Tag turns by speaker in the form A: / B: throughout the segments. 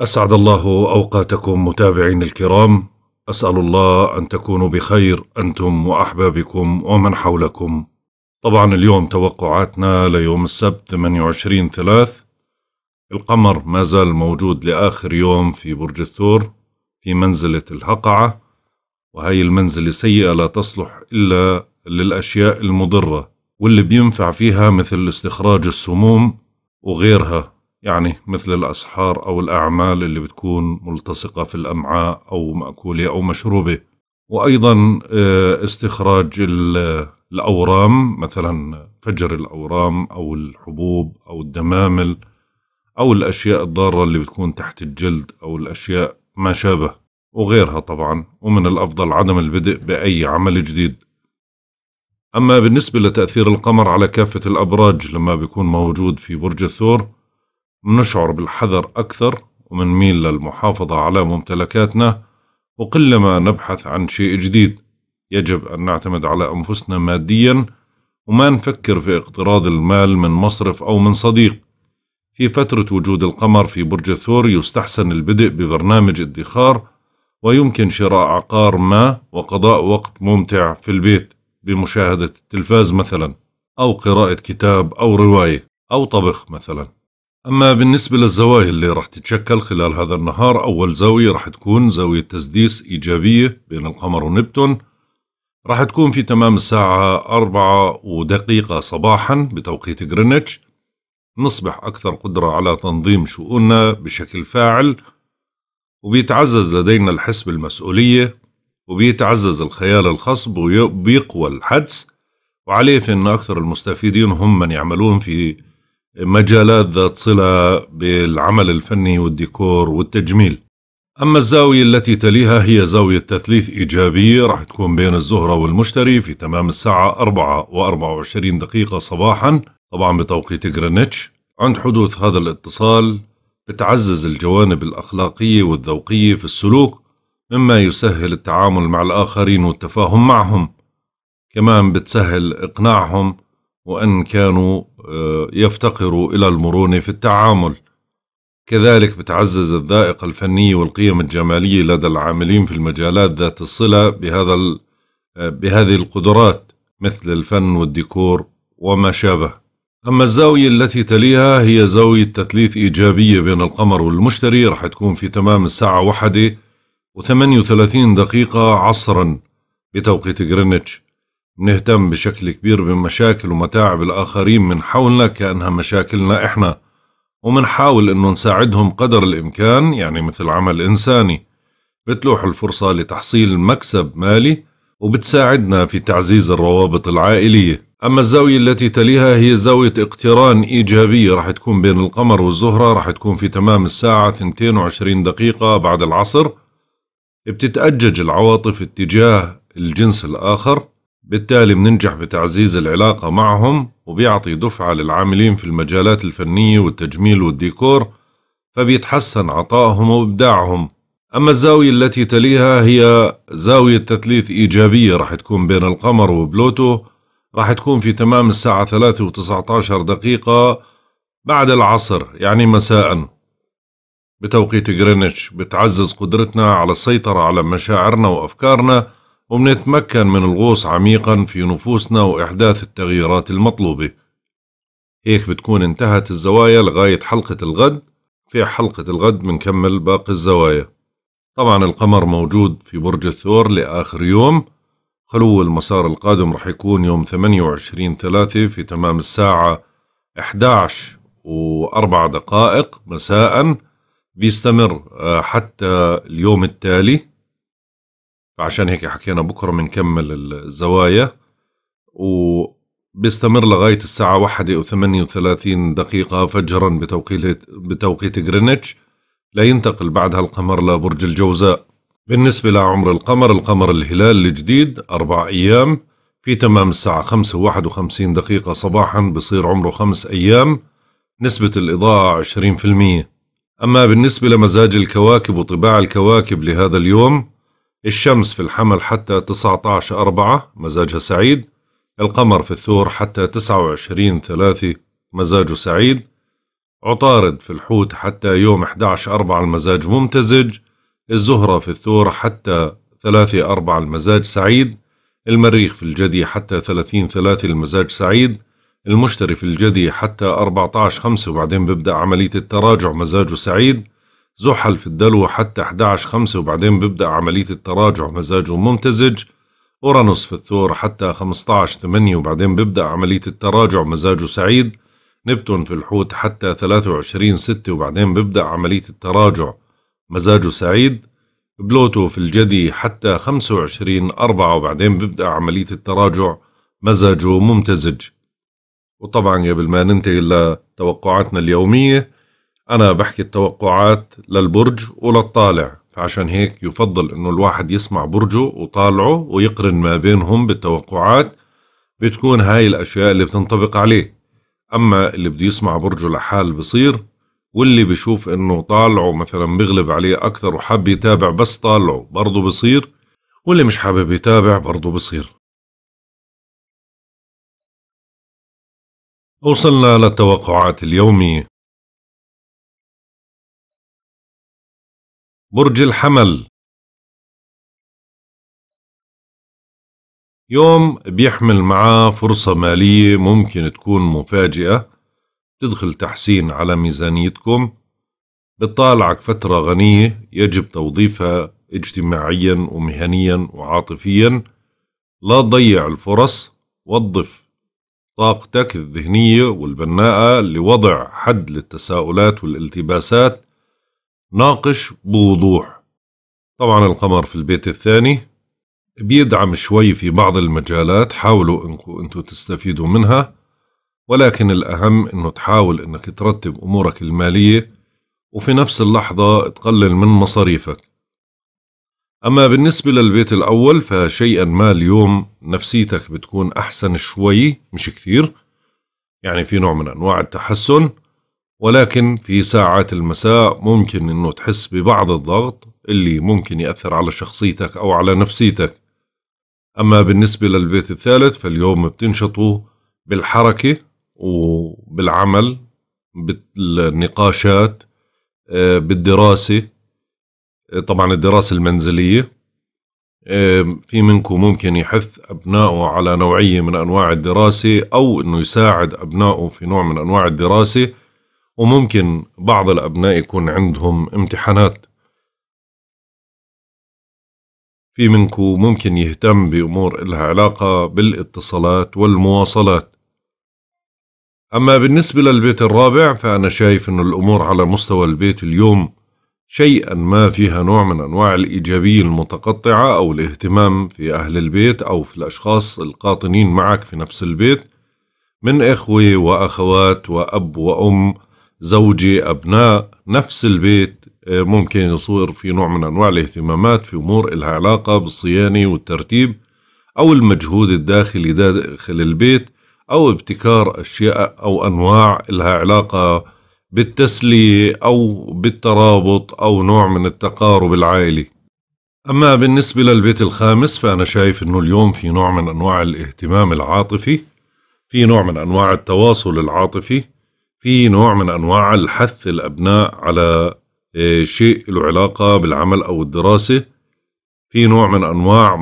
A: أسعد الله أوقاتكم متابعين الكرام. أسأل الله أن تكونوا بخير أنتم وأحبابكم ومن حولكم. طبعا اليوم توقعاتنا ليوم السبت 28 ثلاث. القمر ما زال موجود لآخر يوم في برج الثور في منزلة الهقعة. وهي المنزلة سيئة لا تصلح إلا للأشياء المضرة واللي بينفع فيها مثل استخراج السموم وغيرها. يعني مثل الأسحار أو الأعمال اللي بتكون ملتصقة في الأمعاء أو مأكولة أو مشروبة. وأيضا آه، استخراج الأورام مثلا فجر الأورام أو الحبوب أو الدمامل أو الأشياء الضارة اللي بتكون تحت الجلد أو الأشياء ما شابه وغيرها طبعا ومن الأفضل عدم البدء بأي عمل جديد. أما بالنسبة لتأثير القمر على كافة الأبراج لما بيكون موجود في برج الثور منشعر بالحذر أكثر ومنميل للمحافظة على ممتلكاتنا وقلما نبحث عن شيء جديد. يجب أن نعتمد على أنفسنا ماديا وما نفكر في اقتراض المال من مصرف أو من صديق. في فترة وجود القمر في برج الثور يستحسن البدء ببرنامج ادخار ويمكن شراء عقار ما وقضاء وقت ممتع في البيت بمشاهدة التلفاز مثلا أو قراءة كتاب أو رواية أو طبخ مثلا. أما بالنسبة للزوايا اللي راح تتشكل خلال هذا النهار أول زاوية راح تكون زاوية تسديس إيجابية بين القمر ونبتون. راح تكون في تمام الساعة أربعة ودقيقة صباحا بتوقيت غرينتش. نصبح أكثر قدرة على تنظيم شؤوننا بشكل فاعل وبيتعزز لدينا الحس بالمسؤولية وبيتعزز الخيال الخصب وبيقوى الحدس. وعليه فإن أكثر المستفيدين هم من يعملون في مجالات ذات صلة بالعمل الفني والديكور والتجميل. أما الزاوية التي تليها هي زاوية تثليث إيجابية راح تكون بين الزهرة والمشتري في تمام الساعة 4 و24 دقيقة صباحا طبعا بتوقيت غرينتش. عند حدوث هذا الاتصال بتعزز الجوانب الأخلاقية والذوقية في السلوك مما يسهل التعامل مع الآخرين والتفاهم معهم. كمان بتسهل إقناعهم وأن كانوا آه، يفتقروا إلى المرونة في التعامل. كذلك بتعزز الذائقة الفنية والقيم الجمالية لدى العاملين في المجالات ذات الصلة بهذا آه، بهذه القدرات مثل الفن والديكور وما شابه. أما الزاوية التي تليها هي زاوية تثليث إيجابية بين القمر والمشتري راح تكون في تمام الساعة واحدة وثمانية وثلاثين دقيقة عصرا بتوقيت غرينتش. نهتم بشكل كبير بمشاكل ومتاعب الآخرين من حولنا كأنها مشاكلنا إحنا ومنحاول إنه نساعدهم قدر الإمكان يعني مثل عمل إنساني. بتلوح الفرصة لتحصيل مكسب مالي وبتساعدنا في تعزيز الروابط العائلية. أما الزاوية التي تليها هي زاوية اقتران إيجابية راح تكون بين القمر والزهرة راح تكون في تمام الساعة 22 دقيقة بعد العصر. بتتأجج العواطف اتجاه الجنس الآخر. بالتالي بننجح بتعزيز العلاقة معهم وبيعطي دفعة للعاملين في المجالات الفنية والتجميل والديكور فبيتحسن عطائهم وإبداعهم. أما الزاوية التي تليها هي زاوية تثليث إيجابية راح تكون بين القمر وبلوتو راح تكون في تمام الساعة ثلاثة وتسعة عشر دقيقة بعد العصر يعني مساء. بتوقيت غرينتش بتعزز قدرتنا على السيطرة على مشاعرنا وأفكارنا وبنتمكن من الغوص عميقا في نفوسنا وإحداث التغييرات المطلوبة. هيك بتكون انتهت الزوايا لغاية حلقة الغد. في حلقة الغد بنكمل باقي الزوايا. طبعا القمر موجود في برج الثور لآخر يوم. خلو المسار القادم رح يكون يوم 28 ثلاثة في تمام الساعة 11 وأربع دقائق مساء. بيستمر آه، حتى اليوم التالي. فعشان هيك حكينا بكرة بنكمل الزوايا وبيستمر لغاية الساعة واحدة وثمانية وثلاثين دقيقة فجرا بتوقيت بتوقيت غرينتش لينتقل بعدها القمر لبرج الجوزاء. بالنسبة لعمر القمر القمر الهلال الجديد أربع أيام في تمام الساعة خمسة وواحد وخمسين دقيقة صباحا بصير عمره خمس أيام نسبة الإضاءة عشرين في المية. أما بالنسبة لمزاج الكواكب وطباع الكواكب لهذا اليوم الشمس في الحمل حتى 19 أربعة مزاجها سعيد. القمر في الثور حتى 29 ثلاثة مزاجه سعيد. عطارد في الحوت حتى يوم 11 أربعة المزاج ممتزج. الزهرة في الثور حتى ثلاثة أربعة المزاج سعيد. المريخ في الجدي حتى 30 ثلاثة المزاج سعيد. المشتري في الجدي حتى 14 خمسة وبعدين ببدأ عملية التراجع مزاجه سعيد. زحل في الدلو حتى 11 خمسة وبعدين ببدأ عملية التراجع مزاجه ممتزج. أورانوس في الثور حتى 15 8 وبعدين ببدأ عملية التراجع مزاجه سعيد. نبتون في الحوت حتى 23 6 وبعدين ببدأ عملية التراجع مزاجه سعيد. بلوتو في الجدي حتى 25 4 وبعدين ببدأ عملية التراجع مزاجه ممتزج. وطبعا قبل ما ننتقل لتوقعاتنا اليومية. أنا بحكي التوقعات للبرج وللطالع فعشان هيك يفضل إنه الواحد يسمع برجه وطالعه ويقرن ما بينهم بالتوقعات بتكون هاي الأشياء اللي بتنطبق عليه. أما اللي بده يسمع برجه لحال بصير واللي بشوف إنه طالعه مثلا بيغلب عليه أكثر وحاب يتابع بس طالعه برضه بصير واللي مش حابب يتابع برضه بصير. وصلنا للتوقعات اليومية برج الحمل. يوم بيحمل معاه فرصة مالية ممكن تكون مفاجئة. تدخل تحسين على ميزانيتكم. بتطالعك فترة غنية يجب توظيفها اجتماعيا ومهنيا وعاطفيا. لا تضيع الفرص وظف طاقتك الذهنية والبناءة لوضع حد للتساؤلات والالتباسات. ناقش بوضوح. طبعا القمر في البيت الثاني بيدعم شوي في بعض المجالات حاولوا انكم أنتم تستفيدوا منها ولكن الأهم إنه تحاول إنك ترتب أمورك المالية وفي نفس اللحظة تقلل من مصاريفك. أما بالنسبة للبيت الأول فشيئا ما اليوم نفسيتك بتكون أحسن شوي مش كثير. يعني في نوع من أنواع التحسن. ولكن في ساعات المساء ممكن إنه تحس ببعض الضغط اللي ممكن يأثر على شخصيتك أو على نفسيتك. أما بالنسبة للبيت الثالث فاليوم بتنشطوا بالحركة وبالعمل بالنقاشات آه، بالدراسة آه، طبعا الدراسة المنزلية. في منكم ممكن يحث أبنائه على نوعية من أنواع الدراسة أو أنه يساعد أبنائه في نوع من أنواع الدراسة. وممكن بعض الأبناء يكون عندهم امتحانات. في منكم ممكن يهتم بأمور إلها علاقة بالاتصالات والمواصلات. أما بالنسبة للبيت الرابع فأنا شايف أن الأمور على مستوى البيت اليوم شيئا ما فيها نوع من أنواع الإيجابية المتقطعة أو الاهتمام في أهل البيت أو في الأشخاص القاطنين معك في نفس البيت. من إخوة وأخوات وأب وأم زوجي أبناء نفس البيت آه، ممكن يصير في نوع من أنواع الاهتمامات في أمور إلها علاقة بالصيانة والترتيب أو المجهود الداخلي داخل البيت أو ابتكار أشياء أو أنواع إلها علاقة بالتسلية أو بالترابط أو نوع من التقارب العائلي. أما بالنسبة للبيت الخامس فأنا شايف أنه اليوم في نوع من أنواع الاهتمام العاطفي في نوع من أنواع التواصل العاطفي في نوع من أنواع الحث الأبناء على آه، شيء له علاقة بالعمل أو الدراسة. في نوع من أنواع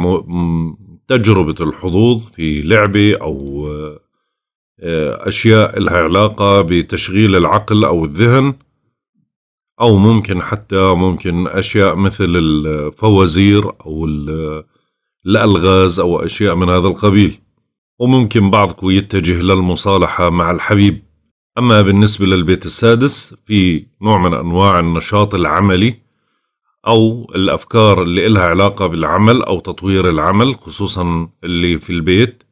A: تجربة الحظوظ في لعبة أو آه، أشياء لها علاقة بتشغيل العقل أو الذهن أو ممكن حتى ممكن أشياء مثل الفوازير أو الألغاز أو أشياء من هذا القبيل. وممكن بعضكم يتجه للمصالحة مع الحبيب. أما بالنسبة للبيت السادس في نوع من أنواع النشاط العملي أو الأفكار اللي إلها علاقة بالعمل أو تطوير العمل خصوصا اللي في البيت.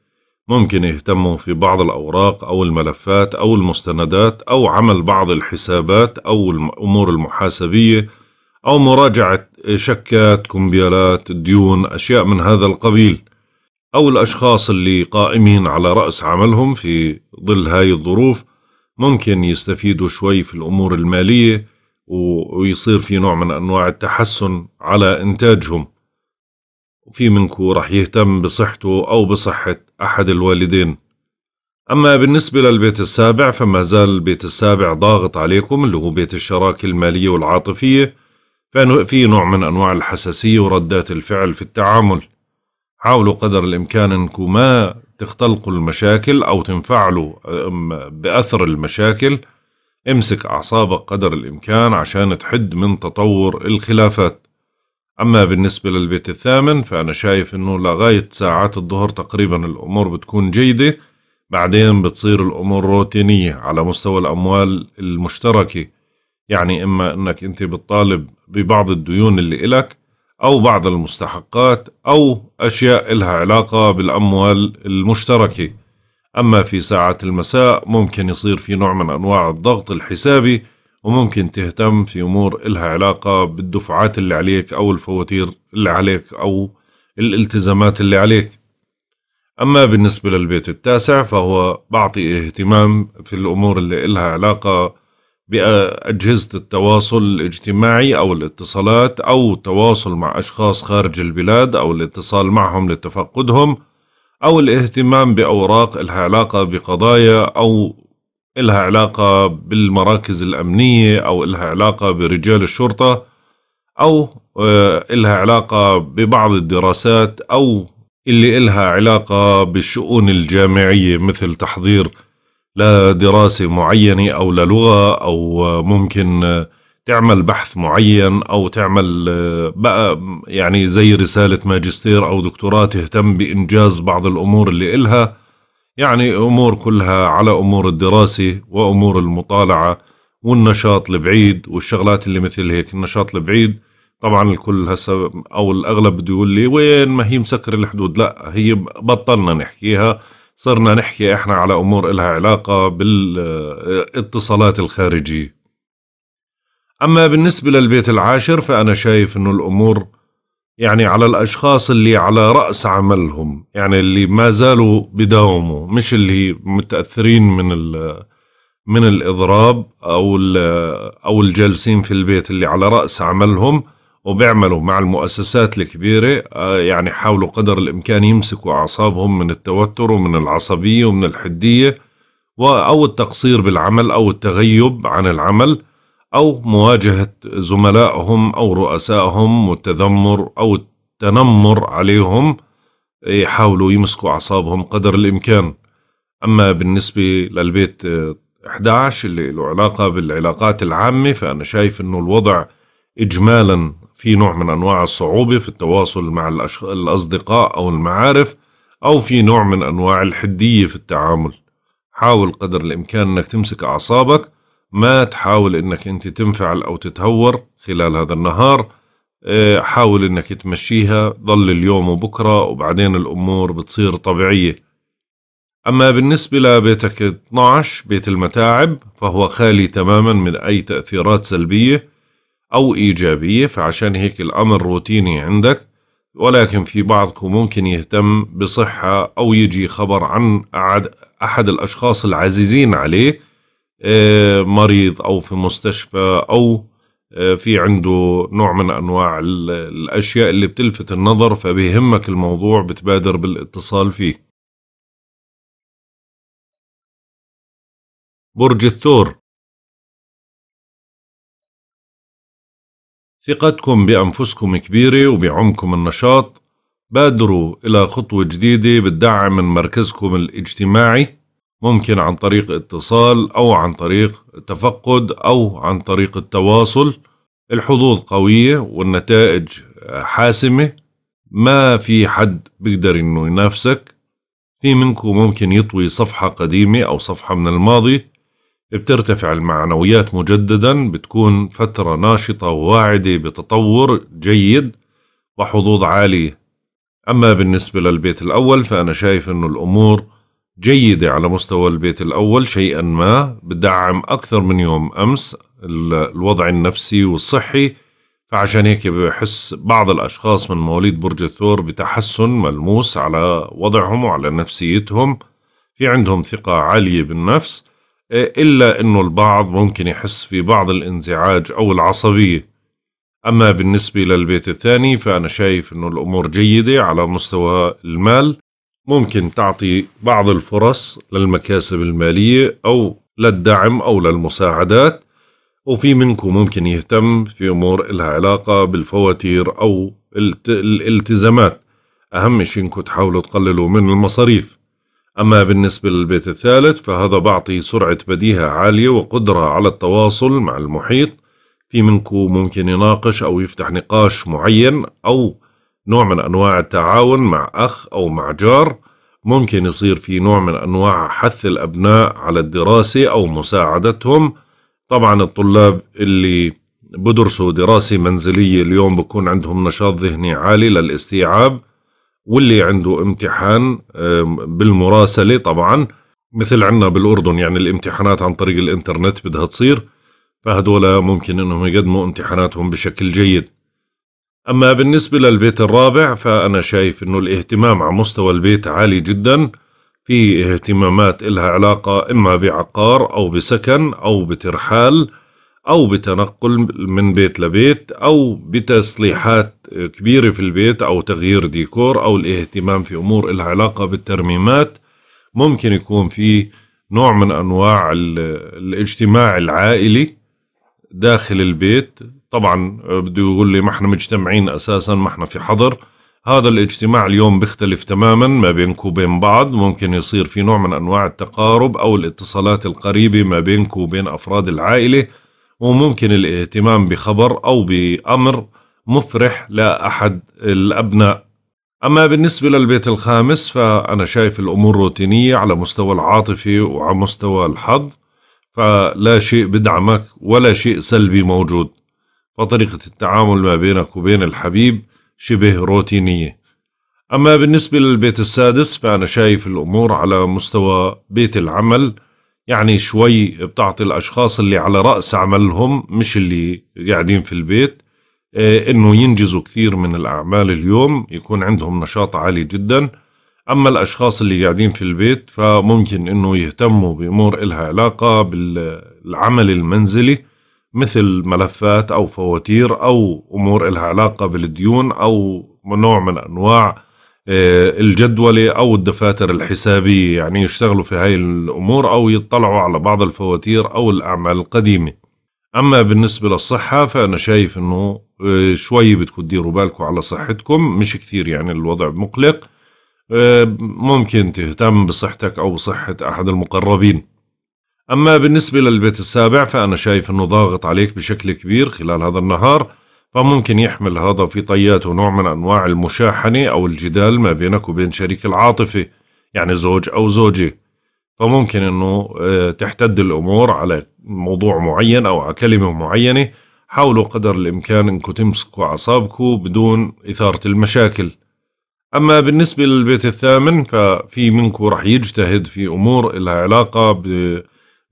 A: ممكن يهتموا في بعض الأوراق أو الملفات أو المستندات أو عمل بعض الحسابات أو الأمور المحاسبية أو مراجعة شكات كمبيالات ديون أشياء من هذا القبيل. أو الأشخاص اللي قائمين على رأس عملهم في ظل هاي الظروف ممكن يستفيدوا شوي في الأمور المالية ويصير في نوع من أنواع التحسن على إنتاجهم. وفي منكم راح يهتم بصحته أو بصحة أحد الوالدين. أما بالنسبة للبيت السابع فما زال البيت السابع ضاغط عليكم اللي هو بيت الشراكة المالية والعاطفية. في نوع من أنواع الحساسية وردات الفعل في التعامل. حاولوا قدر الإمكان أنكم ما تختلقوا المشاكل أو تنفعلوا بأثر المشاكل. امسك أعصابك قدر الإمكان عشان تحد من تطور الخلافات. أما بالنسبة للبيت الثامن فأنا شايف أنه لغاية ساعات الظهر تقريبا الأمور بتكون جيدة. بعدين بتصير الأمور روتينية على مستوى الأموال المشتركة. يعني إما أنك أنت بتطالب ببعض الديون اللي إلك أو بعض المستحقات أو أشياء إلها علاقة بالأموال المشتركة. أما في ساعة المساء ممكن يصير في نوع من أنواع الضغط الحسابي وممكن تهتم في أمور إلها علاقة بالدفعات اللي عليك أو الفواتير اللي عليك أو الالتزامات اللي عليك. أما بالنسبة للبيت التاسع فهو بعطي اهتمام في الأمور اللي إلها علاقة بأجهزة التواصل الاجتماعي أو الاتصالات أو التواصل مع أشخاص خارج البلاد أو الاتصال معهم لتفقدهم أو الاهتمام بأوراق لها علاقة بقضايا أو لها علاقة بالمراكز الأمنية أو لها علاقة برجال الشرطة أو آه، لها علاقة ببعض الدراسات أو اللي إلها علاقة بالشؤون الجامعية مثل تحضير لدراسة معينة أو للغة أو ممكن تعمل بحث معين أو تعمل بقى يعني زي رسالة ماجستير أو دكتوراه تهتم بإنجاز بعض الأمور اللي إلها. يعني أمور كلها على أمور الدراسة وأمور المطالعة والنشاط البعيد والشغلات اللي مثل هيك النشاط البعيد. طبعا الكل هسه أو الأغلب بده يقول لي وين ما هي مسكر الحدود؟ لا هي بطلنا نحكيها. صرنا نحكي إحنا على أمور إلها علاقة بالإتصالات الخارجية. أما بالنسبة للبيت العاشر فأنا شايف إنه الأمور يعني على الأشخاص اللي على رأس عملهم يعني اللي ما زالوا بداوموا مش اللي متأثرين من من الإضراب أو أو الجالسين في البيت اللي على رأس عملهم. وبيعملوا مع المؤسسات الكبيرة آه، يعني حاولوا قدر الإمكان يمسكوا أعصابهم من التوتر ومن العصبية ومن الحدية أو التقصير بالعمل أو التغيب عن العمل أو مواجهة زملائهم أو رؤسائهم والتذمر أو التنمر عليهم يحاولوا يمسكوا أعصابهم قدر الإمكان. أما بالنسبة للبيت 11 اللي له علاقة بالعلاقات العامة فأنا شايف أنه الوضع إجمالا في نوع من أنواع الصعوبة في التواصل مع الأصدقاء أو المعارف أو في نوع من أنواع الحدية في التعامل. حاول قدر الإمكان أنك تمسك أعصابك. ما تحاول أنك أنت تنفعل أو تتهور خلال هذا النهار. آه، حاول أنك تمشيها. ضل اليوم وبكرة وبعدين الأمور بتصير طبيعية. أما بالنسبة لبيتك 12 بيت المتاعب فهو خالي تماما من أي تأثيرات سلبية أو إيجابية فعشان هيك الأمر روتيني عندك ولكن في بعضكم ممكن يهتم بصحة أو يجي خبر عن أحد الأشخاص العزيزين عليه آه، مريض أو في مستشفى أو آه، في عنده نوع من أنواع الأشياء اللي بتلفت النظر فبيهمك الموضوع بتبادر بالاتصال فيه. برج الثور. ثقتكم بأنفسكم كبيرة وبعمكم النشاط. بادروا إلى خطوة جديدة بتدعم من مركزكم الاجتماعي ممكن عن طريق اتصال أو عن طريق تفقد أو عن طريق التواصل. الحظوظ قوية والنتائج حاسمة. ما في حد بيقدر إنه ينافسك. في منكم ممكن يطوي صفحة قديمة أو صفحة من الماضي. بترتفع المعنويات مجددا بتكون فترة ناشطة وواعدة بتطور جيد وحظوظ عالية. أما بالنسبة للبيت الأول فأنا شايف أنه الأمور جيدة على مستوى البيت الأول. شيئا ما بدعم أكثر من يوم أمس الوضع النفسي والصحي. فعشان هيك بحس بعض الأشخاص من مواليد برج الثور بتحسن ملموس على وضعهم وعلى نفسيتهم. في عندهم ثقة عالية بالنفس. إلا أنه البعض ممكن يحس في بعض الانزعاج أو العصبية. أما بالنسبة للبيت الثاني فأنا شايف أنه الأمور جيدة على مستوى المال. ممكن تعطي بعض الفرص للمكاسب المالية أو للدعم أو للمساعدات وفي منكم ممكن يهتم في أمور لها علاقة بالفواتير أو الالتزامات. أهم شيء إنكم تحاولوا تقللوا من المصاريف. أما بالنسبة للبيت الثالث فهذا بعطي سرعة بديهة عالية وقدرة على التواصل مع المحيط. في منكم ممكن يناقش أو يفتح نقاش معين أو نوع من أنواع التعاون مع أخ أو مع جار. ممكن يصير في نوع من أنواع حث الأبناء على الدراسة أو مساعدتهم. طبعا الطلاب اللي بدرسوا دراسة منزلية اليوم بكون عندهم نشاط ذهني عالي للاستيعاب. واللي عنده امتحان بالمراسلة طبعا مثل عنا بالأردن يعني الامتحانات عن طريق الإنترنت بدها تصير فهدول ممكن أنهم يقدموا امتحاناتهم بشكل جيد. أما بالنسبة للبيت الرابع فأنا شايف أنه الاهتمام على مستوى البيت عالي جدا. في اهتمامات إلها علاقة إما بعقار أو بسكن أو بترحال. أو بتنقل من بيت لبيت أو بتصليحات كبيرة في البيت أو تغيير ديكور أو الاهتمام في أمور إلها علاقة بالترميمات. ممكن يكون في نوع من أنواع الاجتماع العائلي داخل البيت. طبعا بده يقول لي ما إحنا مجتمعين أساسا ما إحنا في حظر هذا الاجتماع اليوم بيختلف تماما ما بينكم وبين بعض. ممكن يصير في نوع من أنواع التقارب أو الاتصالات القريبة ما بينكم وبين أفراد العائلة. وممكن الاهتمام بخبر أو بأمر مفرح لأحد الأبناء. أما بالنسبة للبيت الخامس فأنا شايف الأمور روتينية على مستوى العاطفة وعلى مستوى الحظ فلا شيء بدعمك ولا شيء سلبي موجود. فطريقة التعامل ما بينك وبين الحبيب شبه روتينية. أما بالنسبة للبيت السادس فأنا شايف الأمور على مستوى بيت العمل يعني شوي بتعطي الأشخاص اللي على رأس عملهم مش اللي قاعدين في البيت آه، إنه ينجزوا كثير من الأعمال اليوم يكون عندهم نشاط عالي جدا. أما الأشخاص اللي قاعدين في البيت فممكن إنه يهتموا بأمور إلها علاقة بالعمل المنزلي مثل ملفات أو فواتير أو أمور إلها علاقة بالديون أو نوع من أنواع آه، الجدولة أو الدفاتر الحسابية يعني يشتغلوا في هاي الأمور أو يطلعوا على بعض الفواتير أو الأعمال القديمة. أما بالنسبة للصحة فأنا شايف أنه آه، شوي بدكم تديروا بالكم على صحتكم مش كثير يعني الوضع مقلق. آه، ممكن تهتم بصحتك أو بصحة أحد المقربين. أما بالنسبة للبيت السابع فأنا شايف أنه ضاغط عليك بشكل كبير خلال هذا النهار. فممكن يحمل هذا في طياته نوع من أنواع المشاحنة أو الجدال ما بينك وبين شريك العاطفة يعني زوج أو زوجة. فممكن أنه آه، تحتد الأمور على موضوع معين أو على كلمة معينة حاولوا قدر الإمكان أنكم تمسكوا أعصابكم بدون إثارة المشاكل. أما بالنسبة للبيت الثامن ففي منكم رح يجتهد في أمور لها علاقة ب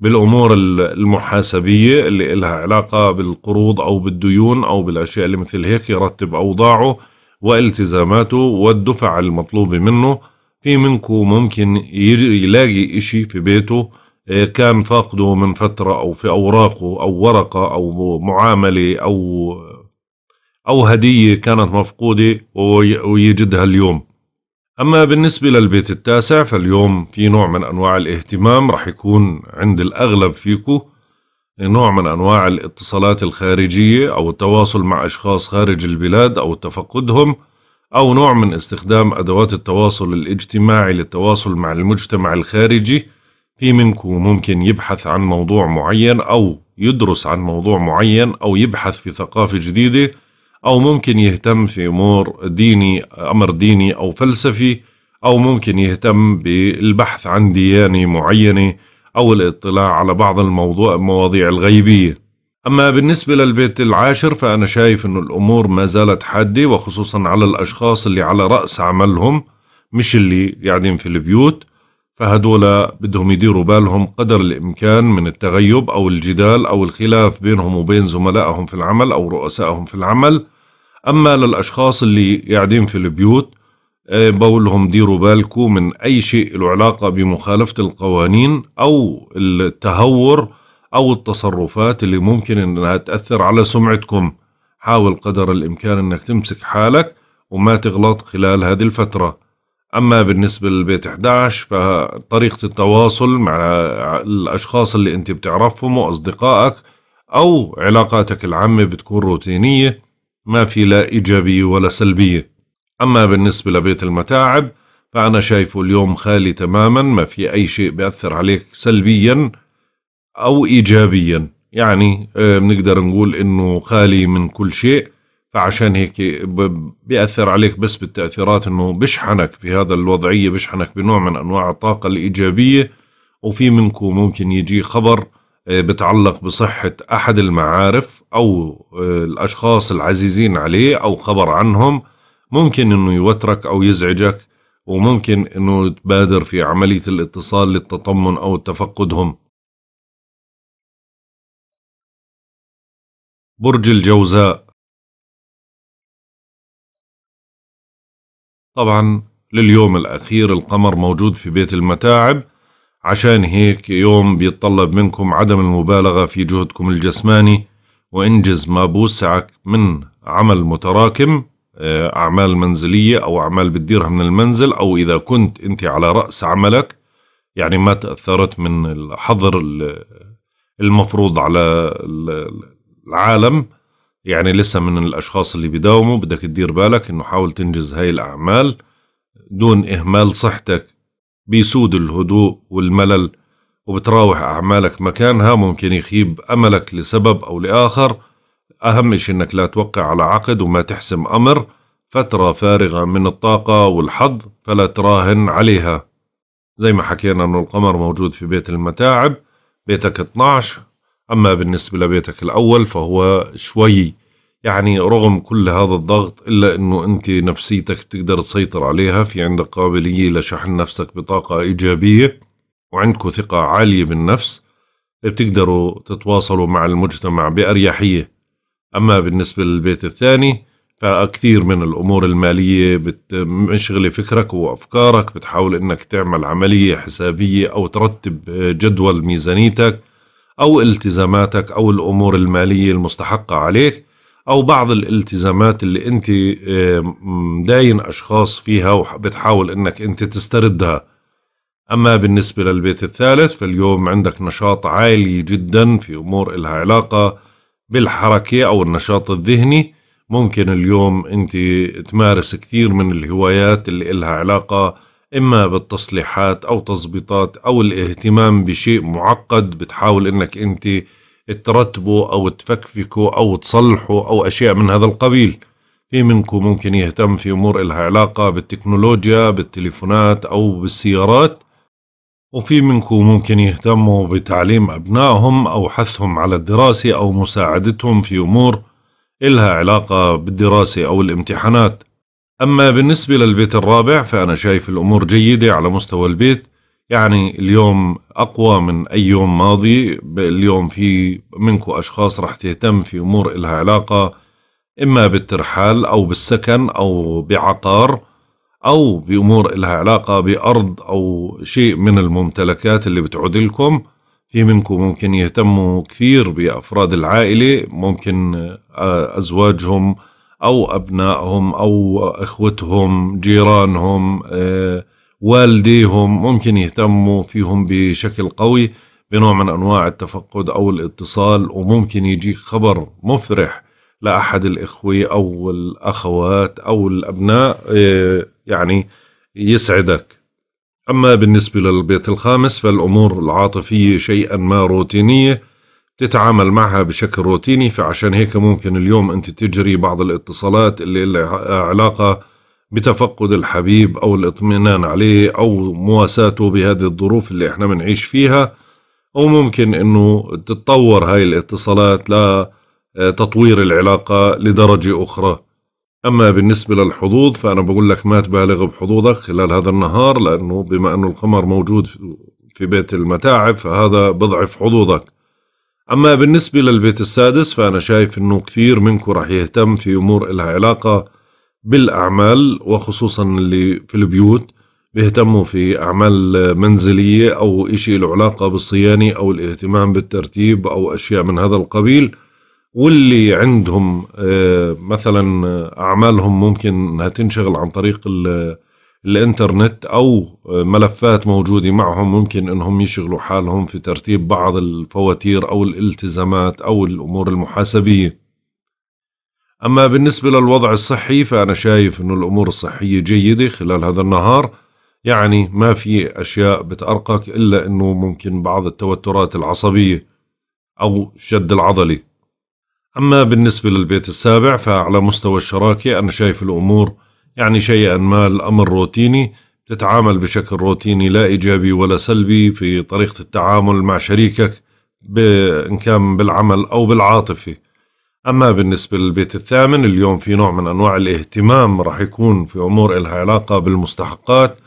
A: بالأمور المحاسبية اللي لها علاقة بالقروض أو بالديون أو بالأشياء اللي مثل هيك يرتب أوضاعه والتزاماته والدفع المطلوبه منه. في منكم ممكن يلاقي إشي في بيته آه، كان فاقده من فترة أو في أوراقه أو ورقة أو معاملة أو أو هدية كانت مفقودة ويجدها اليوم. أما بالنسبة للبيت التاسع فاليوم في نوع من أنواع الاهتمام رح يكون عند الأغلب فيكو نوع من أنواع الاتصالات الخارجية أو التواصل مع أشخاص خارج البلاد أو تفقدهم أو نوع من استخدام أدوات التواصل الاجتماعي للتواصل مع المجتمع الخارجي. في منكم ممكن يبحث عن موضوع معين أو يدرس عن موضوع معين أو يبحث في ثقافة جديدة أو ممكن يهتم في أمور ديني أمر ديني أو فلسفي أو ممكن يهتم بالبحث عن ديانة معينة أو الاطلاع على بعض الموضوع المواضيع الغيبية. أما بالنسبة للبيت العاشر فأنا شايف أنه الأمور ما زالت حادة وخصوصا على الأشخاص اللي على رأس عملهم مش اللي قاعدين في البيوت. فهدول بدهم يديروا بالهم قدر الإمكان من التغيب أو الجدال أو الخلاف بينهم وبين زملائهم في العمل أو رؤسائهم في العمل. أما للأشخاص اللي قاعدين في البيوت آه، بقول لهم ديروا بالكم من أي شيء له علاقة بمخالفة القوانين أو التهور أو التصرفات اللي ممكن إنها تأثر على سمعتكم. حاول قدر الإمكان إنك تمسك حالك وما تغلط خلال هذه الفترة. أما بالنسبة للبيت 11 فطريقة التواصل مع الأشخاص اللي أنت بتعرفهم وأصدقائك أو علاقاتك العامة بتكون روتينية. ما في لا إيجابية ولا سلبية أما بالنسبة لبيت المتاعب فأنا شايفه اليوم خالي تماما ما في أي شيء بيأثر عليك سلبيا أو إيجابيا. يعني آه، بنقدر نقول إنه خالي من كل شيء فعشان هيك بيأثر عليك بس بالتأثيرات إنه بشحنك في هذا الوضعية بشحنك بنوع من أنواع الطاقة الإيجابية وفي منكم ممكن يجي خبر بتعلق بصحة أحد المعارف أو آه، الأشخاص العزيزين عليه أو خبر عنهم ممكن إنه يوترك أو يزعجك وممكن إنه تبادر في عملية الاتصال للتطمن أو تفقدهم. برج الجوزاء. طبعا لليوم الأخير القمر موجود في بيت المتاعب عشان هيك يوم بيتطلب منكم عدم المبالغة في جهدكم الجسماني وانجز ما بوسعك من عمل متراكم آه، أعمال منزلية أو أعمال بتديرها من المنزل أو إذا كنت أنت على رأس عملك يعني ما تأثرت من الحظر المفروض على العالم. يعني لسه من الأشخاص اللي بيداوموا بدك تدير بالك إنه حاول تنجز هاي الأعمال دون إهمال صحتك بيسود الهدوء والملل وبتراوح أعمالك مكانها ممكن يخيب أملك لسبب أو لآخر. أهم شيء إنك لا توقع على عقد وما تحسم أمر. فترة فارغة من الطاقة والحظ فلا تراهن عليها. زي ما حكينا أنه القمر موجود في بيت المتاعب بيتك 12 أما بالنسبة لبيتك الأول فهو شوي يعني رغم كل هذا الضغط إلا أنه أنت نفسيتك بتقدر تسيطر عليها في عندك قابلية لشحن نفسك بطاقة إيجابية وعندكم ثقة عالية بالنفس بتقدروا تتواصلوا مع المجتمع بأريحية. أما بالنسبة للبيت الثاني فكثير من الأمور المالية بتشغلي فكرك وأفكارك بتحاول أنك تعمل عملية حسابية أو ترتب جدول ميزانيتك أو التزاماتك أو الأمور المالية المستحقة عليك. أو بعض الالتزامات اللي أنت داين أشخاص فيها وبتحاول أنك أنت تستردها. أما بالنسبة للبيت الثالث فاليوم عندك نشاط عالي جدا في أمور إلها علاقة بالحركة أو النشاط الذهني. ممكن اليوم أنت تمارس كثير من الهوايات اللي إلها علاقة إما بالتصليحات أو تظبيطات أو الاهتمام بشيء معقد. بتحاول إنك أنت ترتبه أو تفكفكه أو تصلحه أو أشياء من هذا القبيل. في منكم ممكن يهتم في أمور إلها علاقة بالتكنولوجيا بالتليفونات أو بالسيارات. وفي منكم ممكن يهتموا بتعليم أبنائهم أو حثهم على الدراسة أو مساعدتهم في أمور إلها علاقة بالدراسة أو الامتحانات. أما بالنسبة للبيت الرابع فأنا شايف الأمور جيدة على مستوى البيت. يعني اليوم أقوى من أي يوم ماضي. اليوم في منكم أشخاص رح تهتم في أمور إلها علاقة إما بالترحال أو بالسكن أو بعقار أو بأمور إلها علاقة بأرض أو شيء من الممتلكات اللي بتعود لكم. في منكم ممكن يهتموا كثير بأفراد العائلة ممكن آه، أزواجهم أو أبنائهم أو إخوتهم جيرانهم آه، والديهم ممكن يهتموا فيهم بشكل قوي بنوع من أنواع التفقد أو الاتصال وممكن يجيك خبر مفرح لأحد الإخوة أو الأخوات أو الأبناء آه، يعني يسعدك. أما بالنسبة للبيت الخامس فالأمور العاطفية شيئا ما روتينية تتعامل معها بشكل روتيني فعشان هيك ممكن اليوم أنت تجري بعض الاتصالات اللي لها علاقة بتفقد الحبيب أو الاطمئنان عليه أو مواساته بهذه الظروف اللي إحنا بنعيش فيها أو ممكن أنه تتطور هاي الاتصالات لتطوير العلاقة لدرجة أخرى. أما بالنسبة للحظوظ فأنا بقول لك ما تبالغ بحظوظك خلال هذا النهار لأنه بما أنه القمر موجود في بيت المتاعب فهذا بضعف حظوظك. أما بالنسبة للبيت السادس فأنا شايف أنه كثير منكم راح يهتم في أمور إلها علاقة بالأعمال وخصوصا اللي في البيوت بيهتموا في أعمال منزلية أو إشي له علاقة بالصيانة أو الاهتمام بالترتيب أو أشياء من هذا القبيل. واللي عندهم آه، مثلا أعمالهم ممكن أنها تنشغل عن طريق الإنترنت أو ملفات موجودة معهم ممكن إنهم يشغلوا حالهم في ترتيب بعض الفواتير أو الالتزامات أو الأمور المحاسبية. أما بالنسبة للوضع الصحي فأنا شايف إنه الأمور الصحية جيدة خلال هذا النهار. يعني ما في أشياء بتأرقك إلا إنه ممكن بعض التوترات العصبية أو شد العضلي أما بالنسبة للبيت السابع فعلى مستوى الشراكة. أنا شايف الأمور يعني شيئا ما الأمر روتيني تتعامل بشكل روتيني لا إيجابي ولا سلبي في طريقة التعامل مع شريكك إن كان بالعمل أو بالعاطفة. أما بالنسبة للبيت الثامن اليوم في نوع من أنواع الاهتمام راح يكون في أمور إلها علاقة بالمستحقات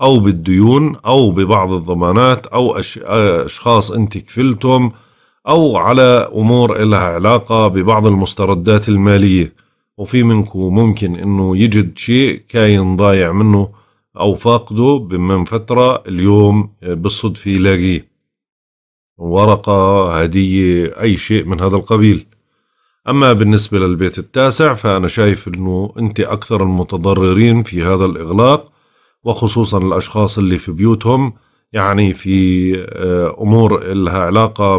A: أو بالديون أو ببعض الضمانات أو أشخاص أنت كفلتهم أو على أمور إلها علاقة ببعض المستردات المالية. وفي منكم ممكن إنه يجد شيء كاين ضايع منه أو فاقده من فترة اليوم بالصدفة يلاقيه. ورقة هدية أي شيء من هذا القبيل. أما بالنسبة للبيت التاسع فأنا شايف إنه أنت أكثر المتضررين في هذا الإغلاق وخصوصا الأشخاص اللي في بيوتهم يعني في آه، أمور لها علاقة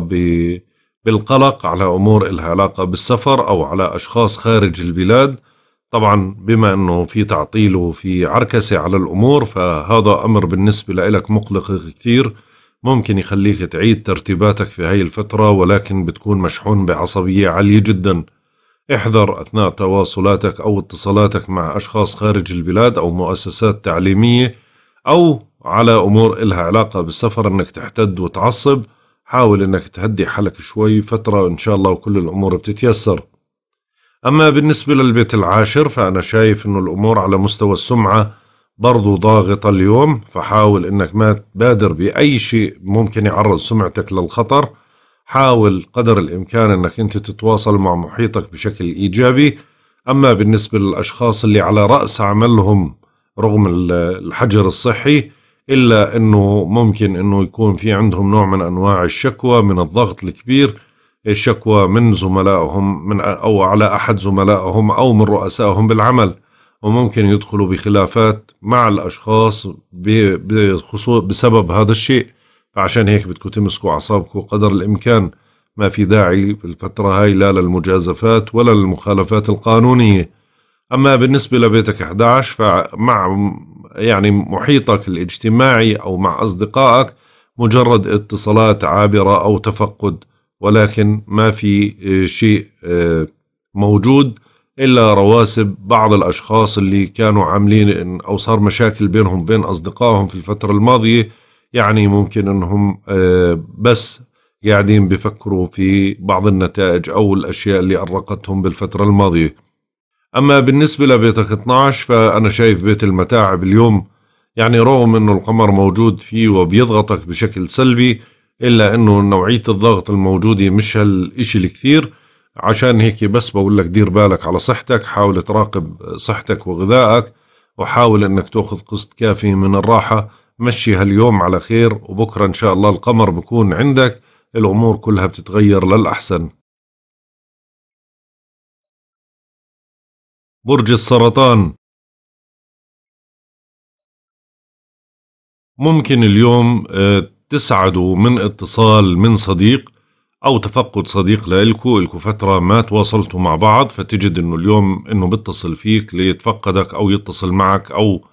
A: بالقلق على أمور إلها علاقة بالسفر أو على أشخاص خارج البلاد. طبعا بما أنه في تعطيل وفي عركسة على الأمور فهذا أمر بالنسبة لك مقلق كثير. ممكن يخليك تعيد ترتيباتك في هاي الفترة ولكن بتكون مشحون بعصبية عالية جدا. احذر أثناء تواصلاتك أو اتصالاتك مع أشخاص خارج البلاد أو مؤسسات تعليمية أو على أمور إلها علاقة بالسفر أنك تحتد وتعصب. حاول إنك تهدي حالك شوي فترة إن شاء الله وكل الأمور بتتيسر. أما بالنسبة للبيت العاشر فأنا شايف إنه الأمور على مستوى السمعة برضو ضاغطة اليوم فحاول إنك ما تبادر بأي شيء ممكن يعرض سمعتك للخطر. حاول قدر الإمكان إنك أنت تتواصل مع محيطك بشكل إيجابي. أما بالنسبة للأشخاص اللي على رأس عملهم رغم الحجر الصحي إلا أنه ممكن أنه يكون في عندهم نوع من أنواع الشكوى من الضغط الكبير. الشكوى من زملائهم من أو على أحد زملائهم أو من رؤسائهم بالعمل. وممكن يدخلوا بخلافات مع الأشخاص بسبب هذا الشيء. فعشان هيك بدكم تمسكوا أعصابكم قدر الإمكان. ما في داعي في الفترة هاي لا للمجازفات ولا للمخالفات القانونية. أما بالنسبة لبيتك 11 فمع يعني محيطك الاجتماعي أو مع أصدقائك مجرد اتصالات عابرة أو تفقد ولكن ما في شيء آه، موجود. إلا رواسب بعض الأشخاص اللي كانوا عاملين أو صار مشاكل بينهم بين أصدقائهم في الفترة الماضية يعني ممكن أنهم آه، بس قاعدين بفكروا في بعض النتائج أو الأشياء اللي أرقتهم بالفترة الماضية. أما بالنسبة لبيتك 12 فأنا شايف بيت المتاعب اليوم يعني رغم أنه القمر موجود فيه وبيضغطك بشكل سلبي إلا أنه نوعية الضغط الموجودة مش هالإشي الكثير. عشان هيك بس بقول لك دير بالك على صحتك حاول تراقب صحتك وغذائك وحاول أنك تأخذ قسط كافي من الراحة. مشي هاليوم على خير وبكرة إن شاء الله القمر بكون عندك. الأمور كلها بتتغير للأحسن. برج السرطان. ممكن اليوم آه، تسعدوا من اتصال من صديق. أو تفقد صديق لإلكو إلكو فترة ما تواصلتوا مع بعض فتجد إنه اليوم إنه بيتصل فيك ليتفقدك أو يتصل معك أو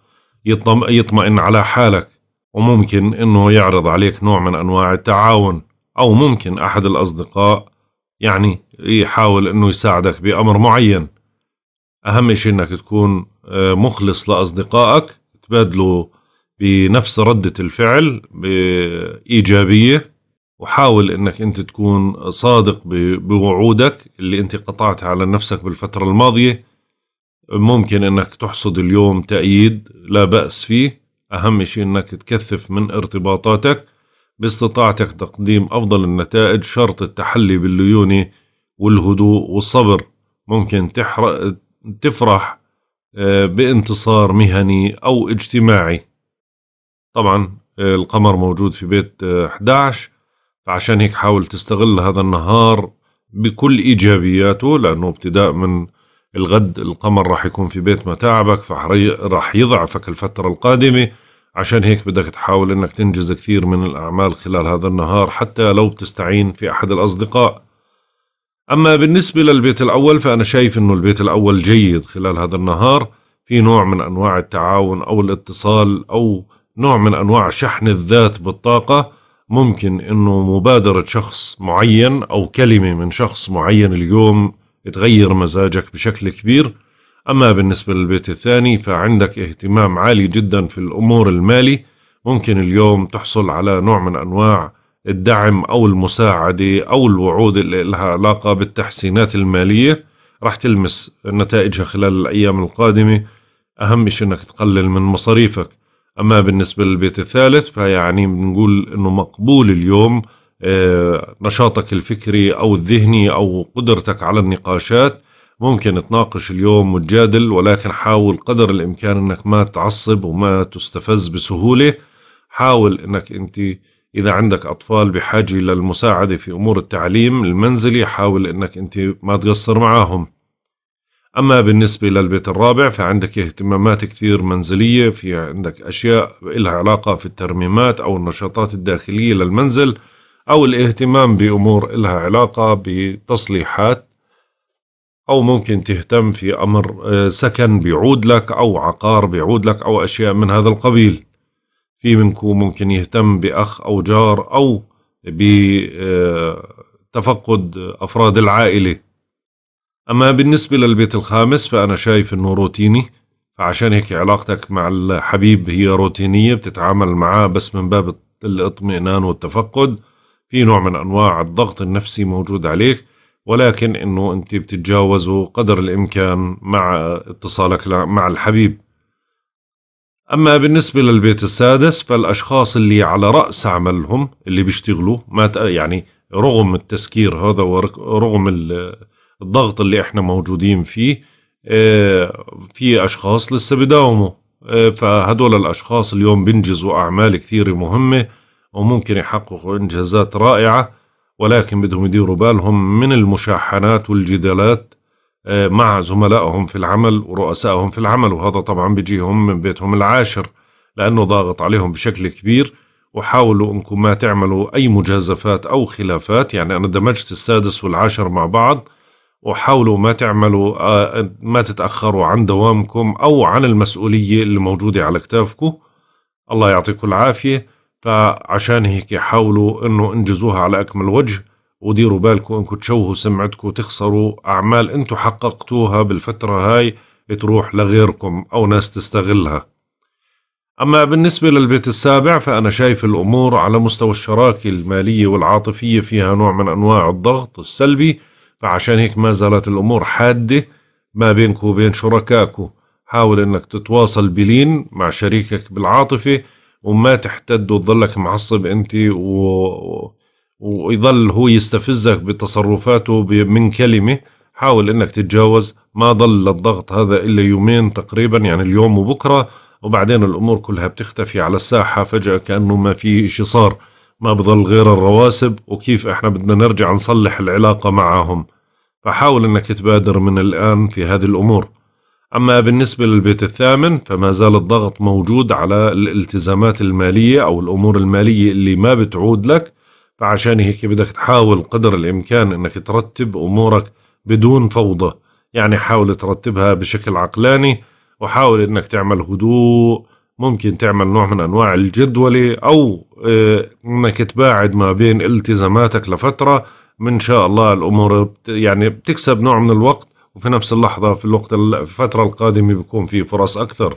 A: يطمئن على حالك. وممكن إنه يعرض عليك نوع من أنواع التعاون. أو ممكن أحد الأصدقاء يعني يحاول إنه يساعدك بأمر معين. أهم شيء إنك تكون آه، مخلص لأصدقائك تبادلوا بنفس ردة الفعل بإيجابية. وحاول إنك أنت تكون صادق بوعودك اللي أنت قطعتها على نفسك بالفترة الماضية. ممكن إنك تحصد اليوم تأييد لا بأس فيه. أهم شيء إنك تكثف من ارتباطاتك. باستطاعتك تقديم أفضل النتائج شرط التحلي بالليونة والهدوء والصبر. ممكن تفرح آه، بانتصار مهني أو اجتماعي. طبعا آه، القمر موجود في بيت 11 آه، فعشان هيك حاول تستغل هذا النهار بكل إيجابياته لأنه ابتداء من الغد القمر راح يكون في بيت متاعبك فراح يضعفك الفترة القادمة. عشان هيك بدك تحاول إنك تنجز كثير من الأعمال خلال هذا النهار حتى لو بتستعين في أحد الأصدقاء. أما بالنسبة للبيت الأول فأنا شايف إنه البيت الأول جيد خلال هذا النهار. في نوع من أنواع التعاون أو الاتصال أو نوع من أنواع شحن الذات بالطاقة. ممكن إنه مبادرة شخص معين أو كلمة من شخص معين اليوم تغير مزاجك بشكل كبير. أما بالنسبة للبيت الثاني فعندك اهتمام عالي جدا في الأمور المالي ممكن اليوم تحصل على نوع من أنواع الدعم أو المساعدة أو الوعود اللي لها علاقة بالتحسينات المالية. راح تلمس نتائجها خلال الأيام القادمة. أهم شيء أنك تقلل من مصاريفك. أما بالنسبة للبيت الثالث فيعني بنقول أنه مقبول اليوم آه، نشاطك الفكري أو الذهني أو قدرتك على النقاشات. ممكن تناقش اليوم وتجادل ولكن حاول قدر الإمكان أنك ما تعصب وما تستفز بسهولة. حاول أنك أنت إذا عندك أطفال بحاجة للمساعدة في أمور التعليم المنزلي حاول أنك أنت ما تقصر معاهم. أما بالنسبة للبيت الرابع فعندك اهتمامات كثير منزلية في عندك أشياء لها علاقة في الترميمات أو النشاطات الداخلية للمنزل أو الاهتمام بأمور لها علاقة بتصليحات أو ممكن تهتم في أمر آه، سكن بيعود لك أو عقار بيعود لك أو أشياء من هذا القبيل. في منكم ممكن يهتم بأخ أو جار أو بتفقد أفراد العائلة. أما بالنسبة للبيت الخامس فأنا شايف أنه روتيني فعشان هيك علاقتك مع الحبيب هي روتينية بتتعامل معاه بس من باب الاطمئنان والتفقد. في نوع من أنواع الضغط النفسي موجود عليك ولكن إنه أنت بتتجاوزوا قدر الإمكان مع اتصالك مع الحبيب. أما بالنسبة للبيت السادس فالأشخاص اللي على رأس عملهم اللي بيشتغلوا ما يعني رغم التسكير هذا ورغم الضغط اللي إحنا موجودين فيه آه، في أشخاص لسه بداوموا. آه، فهدول الأشخاص اليوم بينجزوا أعمال كثيره مهمة وممكن يحققوا إنجازات رائعة ولكن بدهم يديروا بالهم من المشاحنات والجدالات آه، مع زملائهم في العمل ورؤسائهم في العمل. وهذا طبعا بيجيهم من بيتهم العاشر لأنه ضاغط عليهم بشكل كبير. وحاولوا إنكم ما تعملوا أي مجازفات أو خلافات. يعني أنا دمجت السادس والعاشر مع بعض. وحاولوا ما تعملوا آه، ما تتأخروا عن دوامكم أو عن المسؤولية اللي موجوده على كتافكم. الله يعطيكم العافية. فعشان هيك حاولوا إنه انجزوها على أكمل وجه. وديروا بالكم إنكم تشوهوا سمعتكم وتخسروا أعمال أنتم حققتوها بالفترة هاي تروح لغيركم أو ناس تستغلها. أما بالنسبة للبيت السابع فأنا شايف الأمور على مستوى الشراكة المالية والعاطفية فيها نوع من أنواع الضغط السلبي. فعشان هيك ما زالت الأمور حادة ما بينكم وبين شركائكم حاول إنك تتواصل بلين مع شريكك بالعاطفة وما تحتد وتضلك معصب أنت و... ويظل هو يستفزك بتصرفاته من كلمة. حاول إنك تتجاوز. ما ضل الضغط هذا إلا يومين تقريبا يعني اليوم وبكرة وبعدين الأمور كلها بتختفي على الساحة. فجأة كأنه ما في إشي صار. ما بضل غير الرواسب وكيف إحنا بدنا نرجع نصلح العلاقة معهم. فحاول إنك تبادر من الآن في هذه الأمور. أما بالنسبة للبيت الثامن فما زال الضغط موجود على الالتزامات المالية أو الأمور المالية اللي ما بتعود لك. فعشان هيك بدك تحاول قدر الإمكان أنك ترتب أمورك بدون فوضى. يعني حاول ترتبها بشكل عقلاني وحاول أنك تعمل هدوء ممكن تعمل نوع من أنواع الجدولة أو آه، أنك تباعد ما بين التزاماتك لفترة. من شاء الله الأمور يعني بتكسب نوع من الوقت وفي نفس اللحظة في الوقت الفترة القادمة بيكون في فرص أكثر.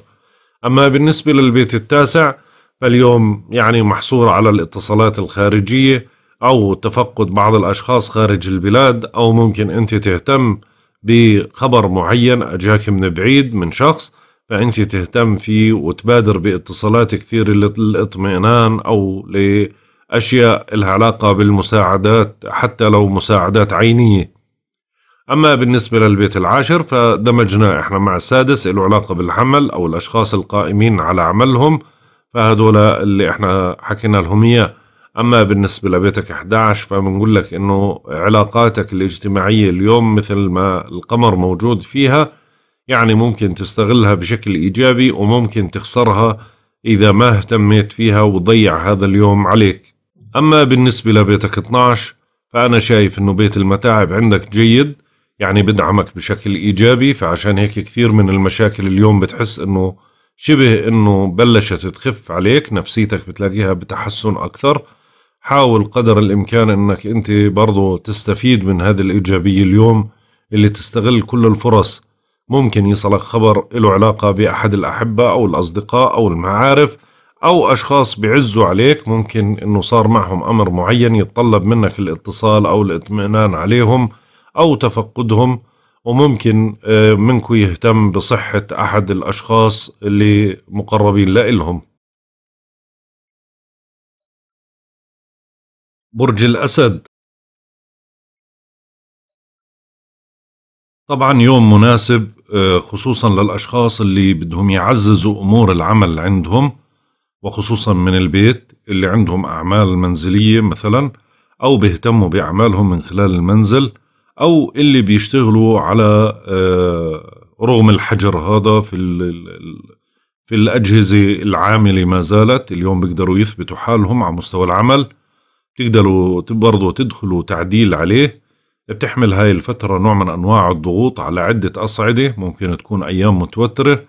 A: أما بالنسبة للبيت التاسع فاليوم يعني محصور على الاتصالات الخارجية أو تفقد بعض الأشخاص خارج البلاد أو ممكن أنت تهتم بخبر معين أجاك من بعيد من شخص فأنت تهتم فيه وتبادر باتصالات كثير للاطمئنان أو لأشياء لها علاقة بالمساعدات حتى لو مساعدات عينية. أما بالنسبة للبيت العاشر فدمجنا إحنا مع السادس له علاقة بالعمل أو الأشخاص القائمين على عملهم فهدول اللي إحنا حكينا لهم إياه. أما بالنسبة لبيتك 11 فبنقول لك إنه علاقاتك الاجتماعية اليوم مثل ما القمر موجود فيها يعني ممكن تستغلها بشكل إيجابي وممكن تخسرها إذا ما اهتميت فيها وضيع هذا اليوم عليك. أما بالنسبة لبيتك 12 فأنا شايف أنه بيت المتاعب عندك جيد يعني بدعمك بشكل إيجابي فعشان هيك كثير من المشاكل اليوم بتحس أنه شبه أنه بلشت تخف عليك نفسيتك بتلاقيها بتحسن أكثر. حاول قدر الإمكان أنك أنت برضو تستفيد من هذه الإيجابية اليوم اللي تستغل كل الفرص. ممكن يصلك خبر له علاقة بأحد الأحبة أو الأصدقاء أو المعارف أو أشخاص بعزوا عليك. ممكن أنه صار معهم أمر معين يتطلب منك الاتصال أو الاطمئنان عليهم أو تفقدهم. وممكن آه، منكم يهتم بصحة أحد الأشخاص اللي مقربين لإلهم. برج الأسد. طبعا يوم مناسب خصوصا للأشخاص اللي بدهم يعززوا أمور العمل عندهم وخصوصا من البيت اللي عندهم أعمال منزلية مثلا أو بيهتموا بأعمالهم من خلال المنزل أو اللي بيشتغلوا على آه، رغم الحجر هذا في في الأجهزة العاملة ما زالت اليوم بيقدروا يثبتوا حالهم على مستوى العمل تقدروا برضو تدخلوا تعديل عليه. بتحمل هاي الفترة نوع من أنواع الضغوط على عدة أصعدة ممكن تكون أيام متوترة.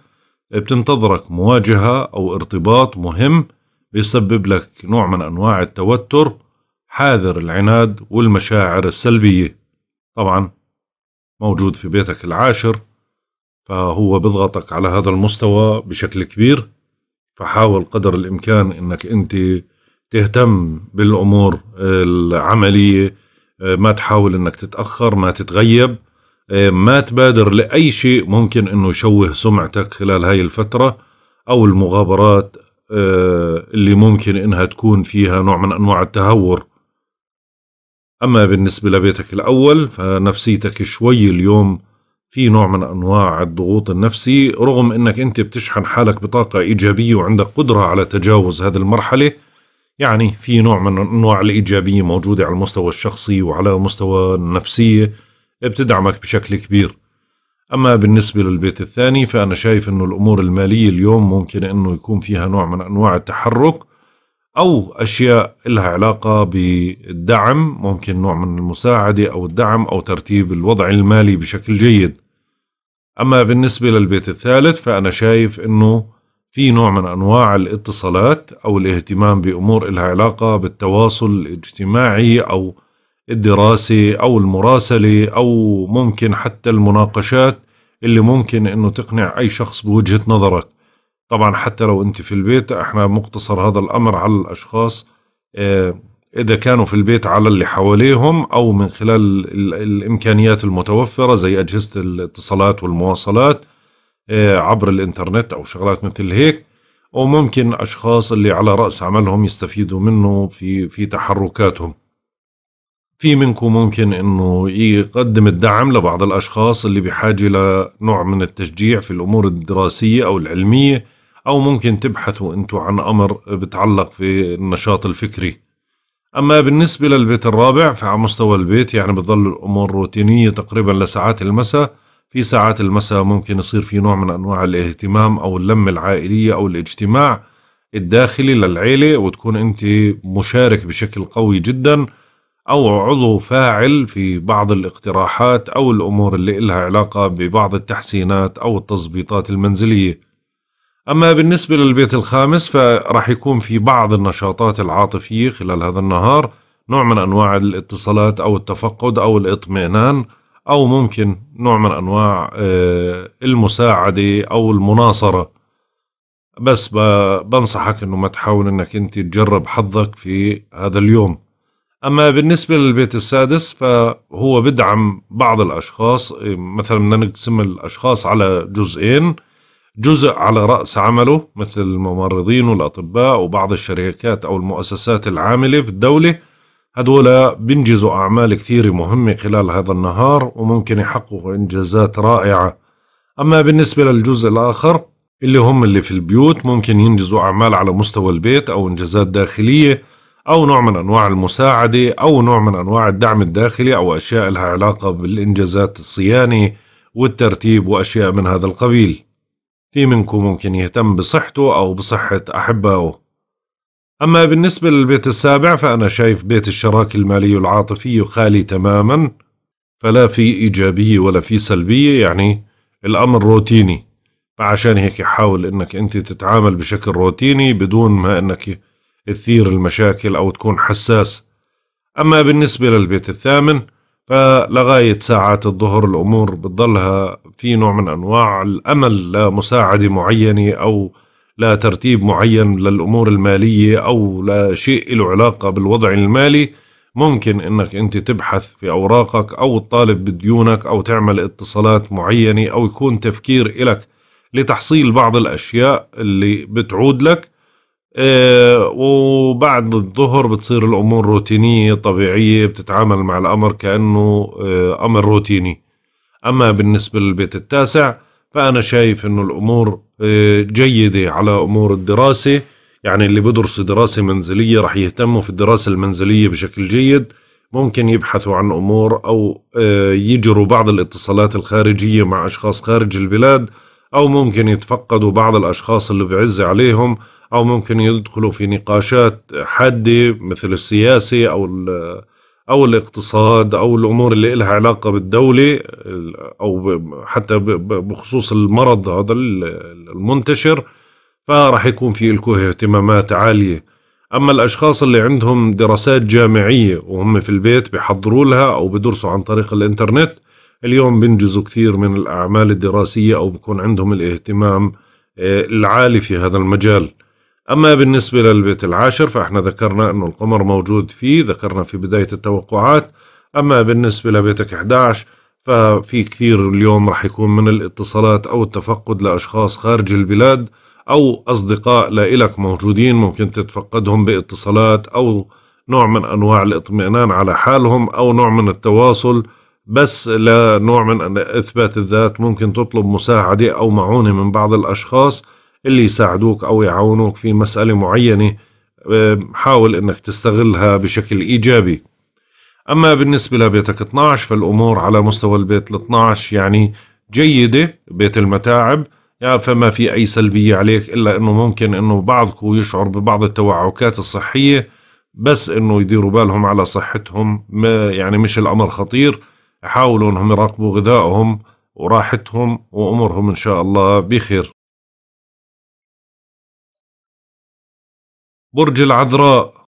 A: بتنتظرك مواجهة أو ارتباط مهم بيسبب لك نوع من أنواع التوتر حاذر العناد والمشاعر السلبية. طبعا موجود في بيتك العاشر فهو بضغطك على هذا المستوى بشكل كبير. فحاول قدر الإمكان إنك أنت تهتم بالأمور العملية ما تحاول إنك تتأخر ما تتغيب ما تبادر لأي شيء ممكن إنه يشوه سمعتك خلال هاي الفترة أو المغامرات اللي ممكن إنها تكون فيها نوع من أنواع التهور. أما بالنسبة لبيتك الأول فنفسيتك شوي اليوم في نوع من أنواع الضغوط النفسي رغم أنك أنت بتشحن حالك بطاقة إيجابية وعندك قدرة على تجاوز هذه المرحلة. يعني في نوع من أنواع الإيجابية موجودة على المستوى الشخصي وعلى مستوى النفسية بتدعمك بشكل كبير. أما بالنسبة للبيت الثاني فأنا شايف أنه الأمور المالية اليوم ممكن أنه يكون فيها نوع من أنواع التحرك أو أشياء لها علاقة بالدعم ممكن نوع من المساعدة أو الدعم أو ترتيب الوضع المالي بشكل جيد. أما بالنسبة للبيت الثالث فأنا شايف أنه في نوع من أنواع الاتصالات أو الاهتمام بأمور لها علاقة بالتواصل الاجتماعي أو الدراسة أو المراسلة أو ممكن حتى المناقشات اللي ممكن أنه تقنع أي شخص بوجهة نظرك. طبعا حتى لو أنت في البيت إحنا مقتصر هذا الأمر على الأشخاص آه، إذا كانوا في البيت على اللي حواليهم أو من خلال الإمكانيات المتوفرة زي أجهزة الاتصالات والمواصلات. عبر الإنترنت أو شغلات مثل هيك وممكن أشخاص اللي على رأس عملهم يستفيدوا منه في في تحركاتهم. في منكم ممكن إنه يقدم الدعم لبعض الأشخاص اللي بحاجة لنوع من التشجيع في الأمور الدراسية أو العلمية أو ممكن تبحثوا أنتوا عن أمر بتعلق في النشاط الفكري. أما بالنسبة للبيت الرابع فعلى مستوى البيت يعني بتظل الأمور روتينية تقريبا لساعات المساء في ساعات المساء ممكن يصير في نوع من أنواع الاهتمام أو اللمة العائلية أو الاجتماع الداخلي للعيلة وتكون أنت مشارك بشكل قوي جدا أو عضو فاعل في بعض الاقتراحات أو الأمور اللي إلها علاقة ببعض التحسينات أو التظبيطات المنزلية. أما بالنسبة للبيت الخامس فراح يكون في بعض النشاطات العاطفية خلال هذا النهار نوع من أنواع الاتصالات أو التفقد أو الإطمئنان أو ممكن نوع من أنواع آه، المساعدة أو المناصرة. بس بنصحك أنه ما تحاول أنك أنت تجرب حظك في هذا اليوم. أما بالنسبة للبيت السادس فهو بدعم بعض الأشخاص مثلا بدنا نقسم الأشخاص على جزئين. جزء على رأس عمله مثل الممرضين والأطباء وبعض الشركات أو المؤسسات العاملة في الدولة. هدول بينجزوا أعمال كثيرة مهمة خلال هذا النهار وممكن يحققوا إنجازات رائعة. أما بالنسبة للجزء الآخر اللي هم اللي في البيوت ممكن ينجزوا أعمال على مستوى البيت أو إنجازات داخلية أو نوع من أنواع المساعدة أو نوع من أنواع الدعم الداخلي أو أشياء لها علاقة بالإنجازات الصيانة والترتيب وأشياء من هذا القبيل. في منكم ممكن يهتم بصحته أو بصحة أحبائه. أما بالنسبة للبيت السابع فأنا شايف بيت الشراكة المالية والعاطفية خالي تماما فلا في إيجابية ولا في سلبية يعني الأمر روتيني. فعشان هيك حاول إنك أنت تتعامل بشكل روتيني بدون ما إنك تثير المشاكل أو تكون حساس. أما بالنسبة للبيت الثامن فلغاية ساعات الظهر الأمور بتضلها في نوع من أنواع الأمل لمساعدة معينة أو لا ترتيب معين للأمور المالية أو لا شيء له علاقة بالوضع المالي. ممكن إنك أنت تبحث في أوراقك أو تطالب بديونك أو تعمل اتصالات معينة أو يكون تفكير إلك لتحصيل بعض الأشياء اللي بتعود لك. آه، وبعد الظهر بتصير الأمور روتينية طبيعية بتتعامل مع الأمر كأنه آه، أمر روتيني. أما بالنسبة للبيت التاسع فأنا شايف إنه الأمور آه، جيدة على أمور الدراسة. يعني اللي بدرسوا دراسة منزلية رح يهتموا في الدراسة المنزلية بشكل جيد. ممكن يبحثوا عن أمور أو يجروا بعض الاتصالات الخارجية مع أشخاص خارج البلاد أو ممكن يتفقدوا بعض الأشخاص اللي بعز عليهم أو ممكن يدخلوا في نقاشات حادة مثل السياسة أو أو الاقتصاد أو الأمور اللي لها علاقة بالدولة أو حتى بخصوص المرض هذا المنتشر فراح يكون في لكم اهتمامات عالية. أما الأشخاص اللي عندهم دراسات جامعية وهم في البيت بيحضروا لها أو بدرسوا عن طريق الإنترنت اليوم بينجزوا كثير من الأعمال الدراسية أو بكون عندهم الاهتمام آه، العالي في هذا المجال. أما بالنسبة للبيت العاشر فإحنا ذكرنا أنه القمر موجود فيه ذكرنا في بداية التوقعات. أما بالنسبة لبيتك 11 ففي كثير اليوم راح يكون من الاتصالات أو التفقد لأشخاص خارج البلاد أو أصدقاء لإلك موجودين ممكن تتفقدهم باتصالات أو نوع من أنواع الاطمئنان على حالهم أو نوع من التواصل. بس لنوع من إثبات الذات ممكن تطلب مساعدة أو معونة من بعض الأشخاص. اللي يساعدوك أو يعاونوك في مسألة معينة حاول أنك تستغلها بشكل إيجابي. أما بالنسبة لبيتك 12 فالأمور على مستوى البيت ال 12 يعني جيدة بيت المتاعب. يعني فما في أي سلبية عليك إلا أنه ممكن أنه بعضكم يشعر ببعض التوعكات الصحية بس أنه يديروا بالهم على صحتهم يعني مش الأمر خطير. يحاولوا إنهم يراقبوا غذائهم وراحتهم وأمورهم إن شاء الله بخير. برج العذراء.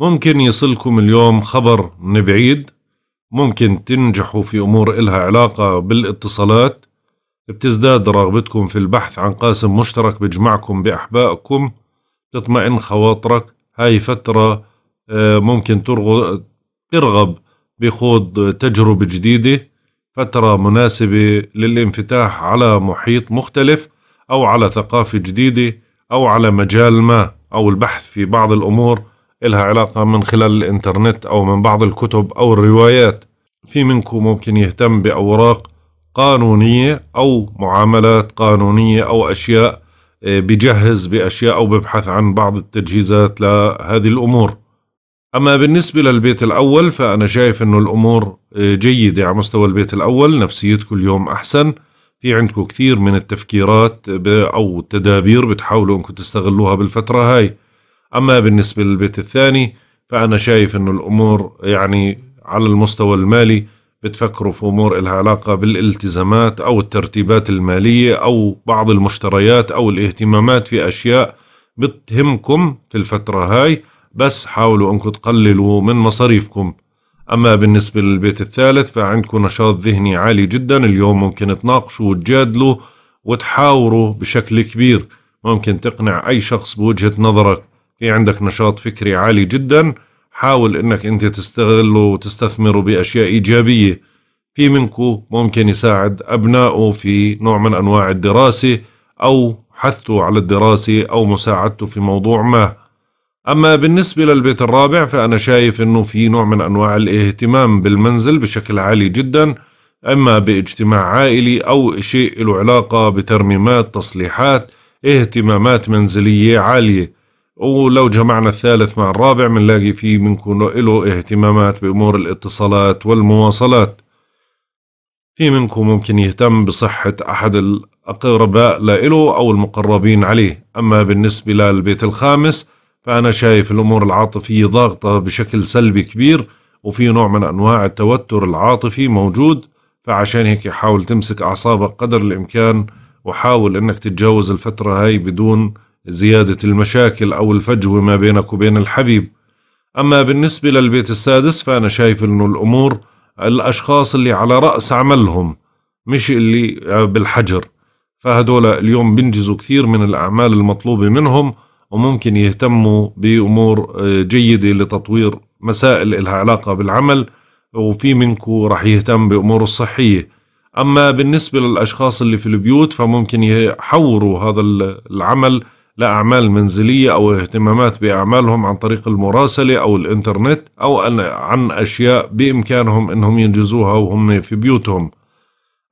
A: ممكن يصلكم اليوم خبر من بعيد. ممكن تنجحوا في أمور إلها علاقة بالاتصالات. بتزداد رغبتكم في البحث عن قاسم مشترك بجمعكم بأحبائكم. تطمئن خواطرك. هاي فترة آه، ممكن ترغب بخوض تجربة جديدة. فترة مناسبة للانفتاح على محيط مختلف. أو على ثقافة جديدة أو على مجال ما أو البحث في بعض الأمور إلها علاقة من خلال الإنترنت أو من بعض الكتب أو الروايات. في منكم ممكن يهتم بأوراق قانونية أو معاملات قانونية أو أشياء آه، بجهز بأشياء أو ببحث عن بعض التجهيزات لهذه الأمور. أما بالنسبة للبيت الأول فأنا شايف أنه الأمور آه، جيدة. على مستوى البيت الأول نفسيتكم اليوم أحسن في عندكم كثير من التفكيرات أو التدابير بتحاولوا أنكم تستغلوها بالفترة هاي. أما بالنسبة للبيت الثاني فأنا شايف أنه الأمور يعني على المستوى المالي بتفكروا في أمور لها علاقة بالالتزامات أو الترتيبات المالية أو بعض المشتريات أو الاهتمامات في أشياء بتهمكم في الفترة هاي. بس حاولوا أنكم تقللوا من مصاريفكم. أما بالنسبة للبيت الثالث فعندكم نشاط ذهني عالي جدا. اليوم ممكن تناقشوا وتجادلوا وتحاوروا بشكل كبير. ممكن تقنع أي شخص بوجهة نظرك. في عندك نشاط فكري عالي جدا. حاول إنك أنت تستغله وتستثمره بأشياء إيجابية. في منكم ممكن يساعد أبنائه في نوع من أنواع الدراسة أو حثه على الدراسة أو مساعدته في موضوع ما. أما بالنسبة للبيت الرابع فأنا شايف أنه في نوع من أنواع الاهتمام بالمنزل بشكل عالي جدا إما باجتماع عائلي أو شيء له علاقة بترميمات تصليحات اهتمامات منزلية عالية. ولو جمعنا الثالث مع الرابع بنلاقي فيه منكم له اهتمامات بأمور الاتصالات والمواصلات. في منكم ممكن يهتم بصحة أحد الأقرباء له أو المقربين عليه. أما بالنسبة للبيت الخامس فأنا شايف الأمور العاطفية ضاغطة بشكل سلبي كبير وفي نوع من أنواع التوتر العاطفي موجود فعشان هيك حاول تمسك أعصابك قدر الإمكان وحاول أنك تتجاوز الفترة هاي بدون زيادة المشاكل أو الفجوة ما بينك وبين الحبيب. أما بالنسبة للبيت السادس فأنا شايف أنه الأمور الأشخاص اللي على رأس عملهم مش اللي بالحجر. فهدول اليوم بينجزوا كثير من الأعمال المطلوبة منهم وممكن يهتموا بأمور آه، جيدة لتطوير مسائل لها علاقة بالعمل وفي منكم راح يهتم بأمور الصحية. أما بالنسبة للأشخاص اللي في البيوت فممكن يحوروا هذا العمل لأعمال منزلية أو اهتمامات بأعمالهم عن طريق المراسلة أو الإنترنت أو عن أشياء بإمكانهم أنهم ينجزوها وهم في بيوتهم.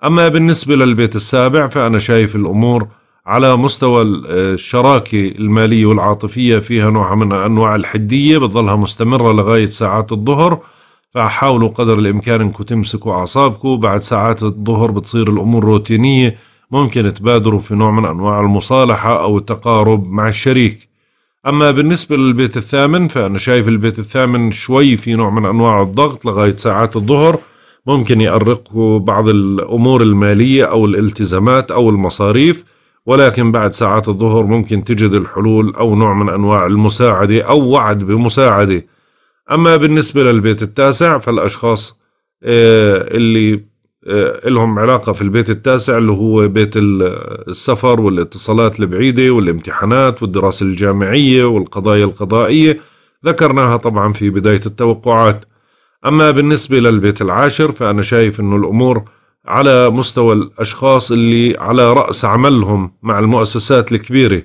A: أما بالنسبة للبيت السابع فأنا شايف الأمور على مستوى الشراكة المالية والعاطفية فيها نوع من أنواع الحدية بتظلها مستمرة لغاية ساعات الظهر. فحاولوا قدر الإمكان أنكم تمسكوا أعصابكم. بعد ساعات الظهر بتصير الأمور روتينية. ممكن تبادروا في نوع من أنواع المصالحة أو التقارب مع الشريك. أما بالنسبة للبيت الثامن فأنا شايف البيت الثامن شوي في نوع من أنواع الضغط لغاية ساعات الظهر. ممكن يأرقوا بعض الأمور المالية أو الالتزامات أو المصاريف. ولكن بعد ساعات الظهر ممكن تجد الحلول أو نوع من أنواع المساعدة أو وعد بمساعدة. أما بالنسبة للبيت التاسع فالأشخاص آه، اللي آه، لهم علاقة في البيت التاسع اللي هو بيت السفر والاتصالات البعيدة والامتحانات والدراسة الجامعية والقضايا القضائية. ذكرناها طبعا في بداية التوقعات. أما بالنسبة للبيت العاشر فأنا شايف أنه الأمور على مستوى الأشخاص اللي على رأس عملهم مع المؤسسات الكبيرة.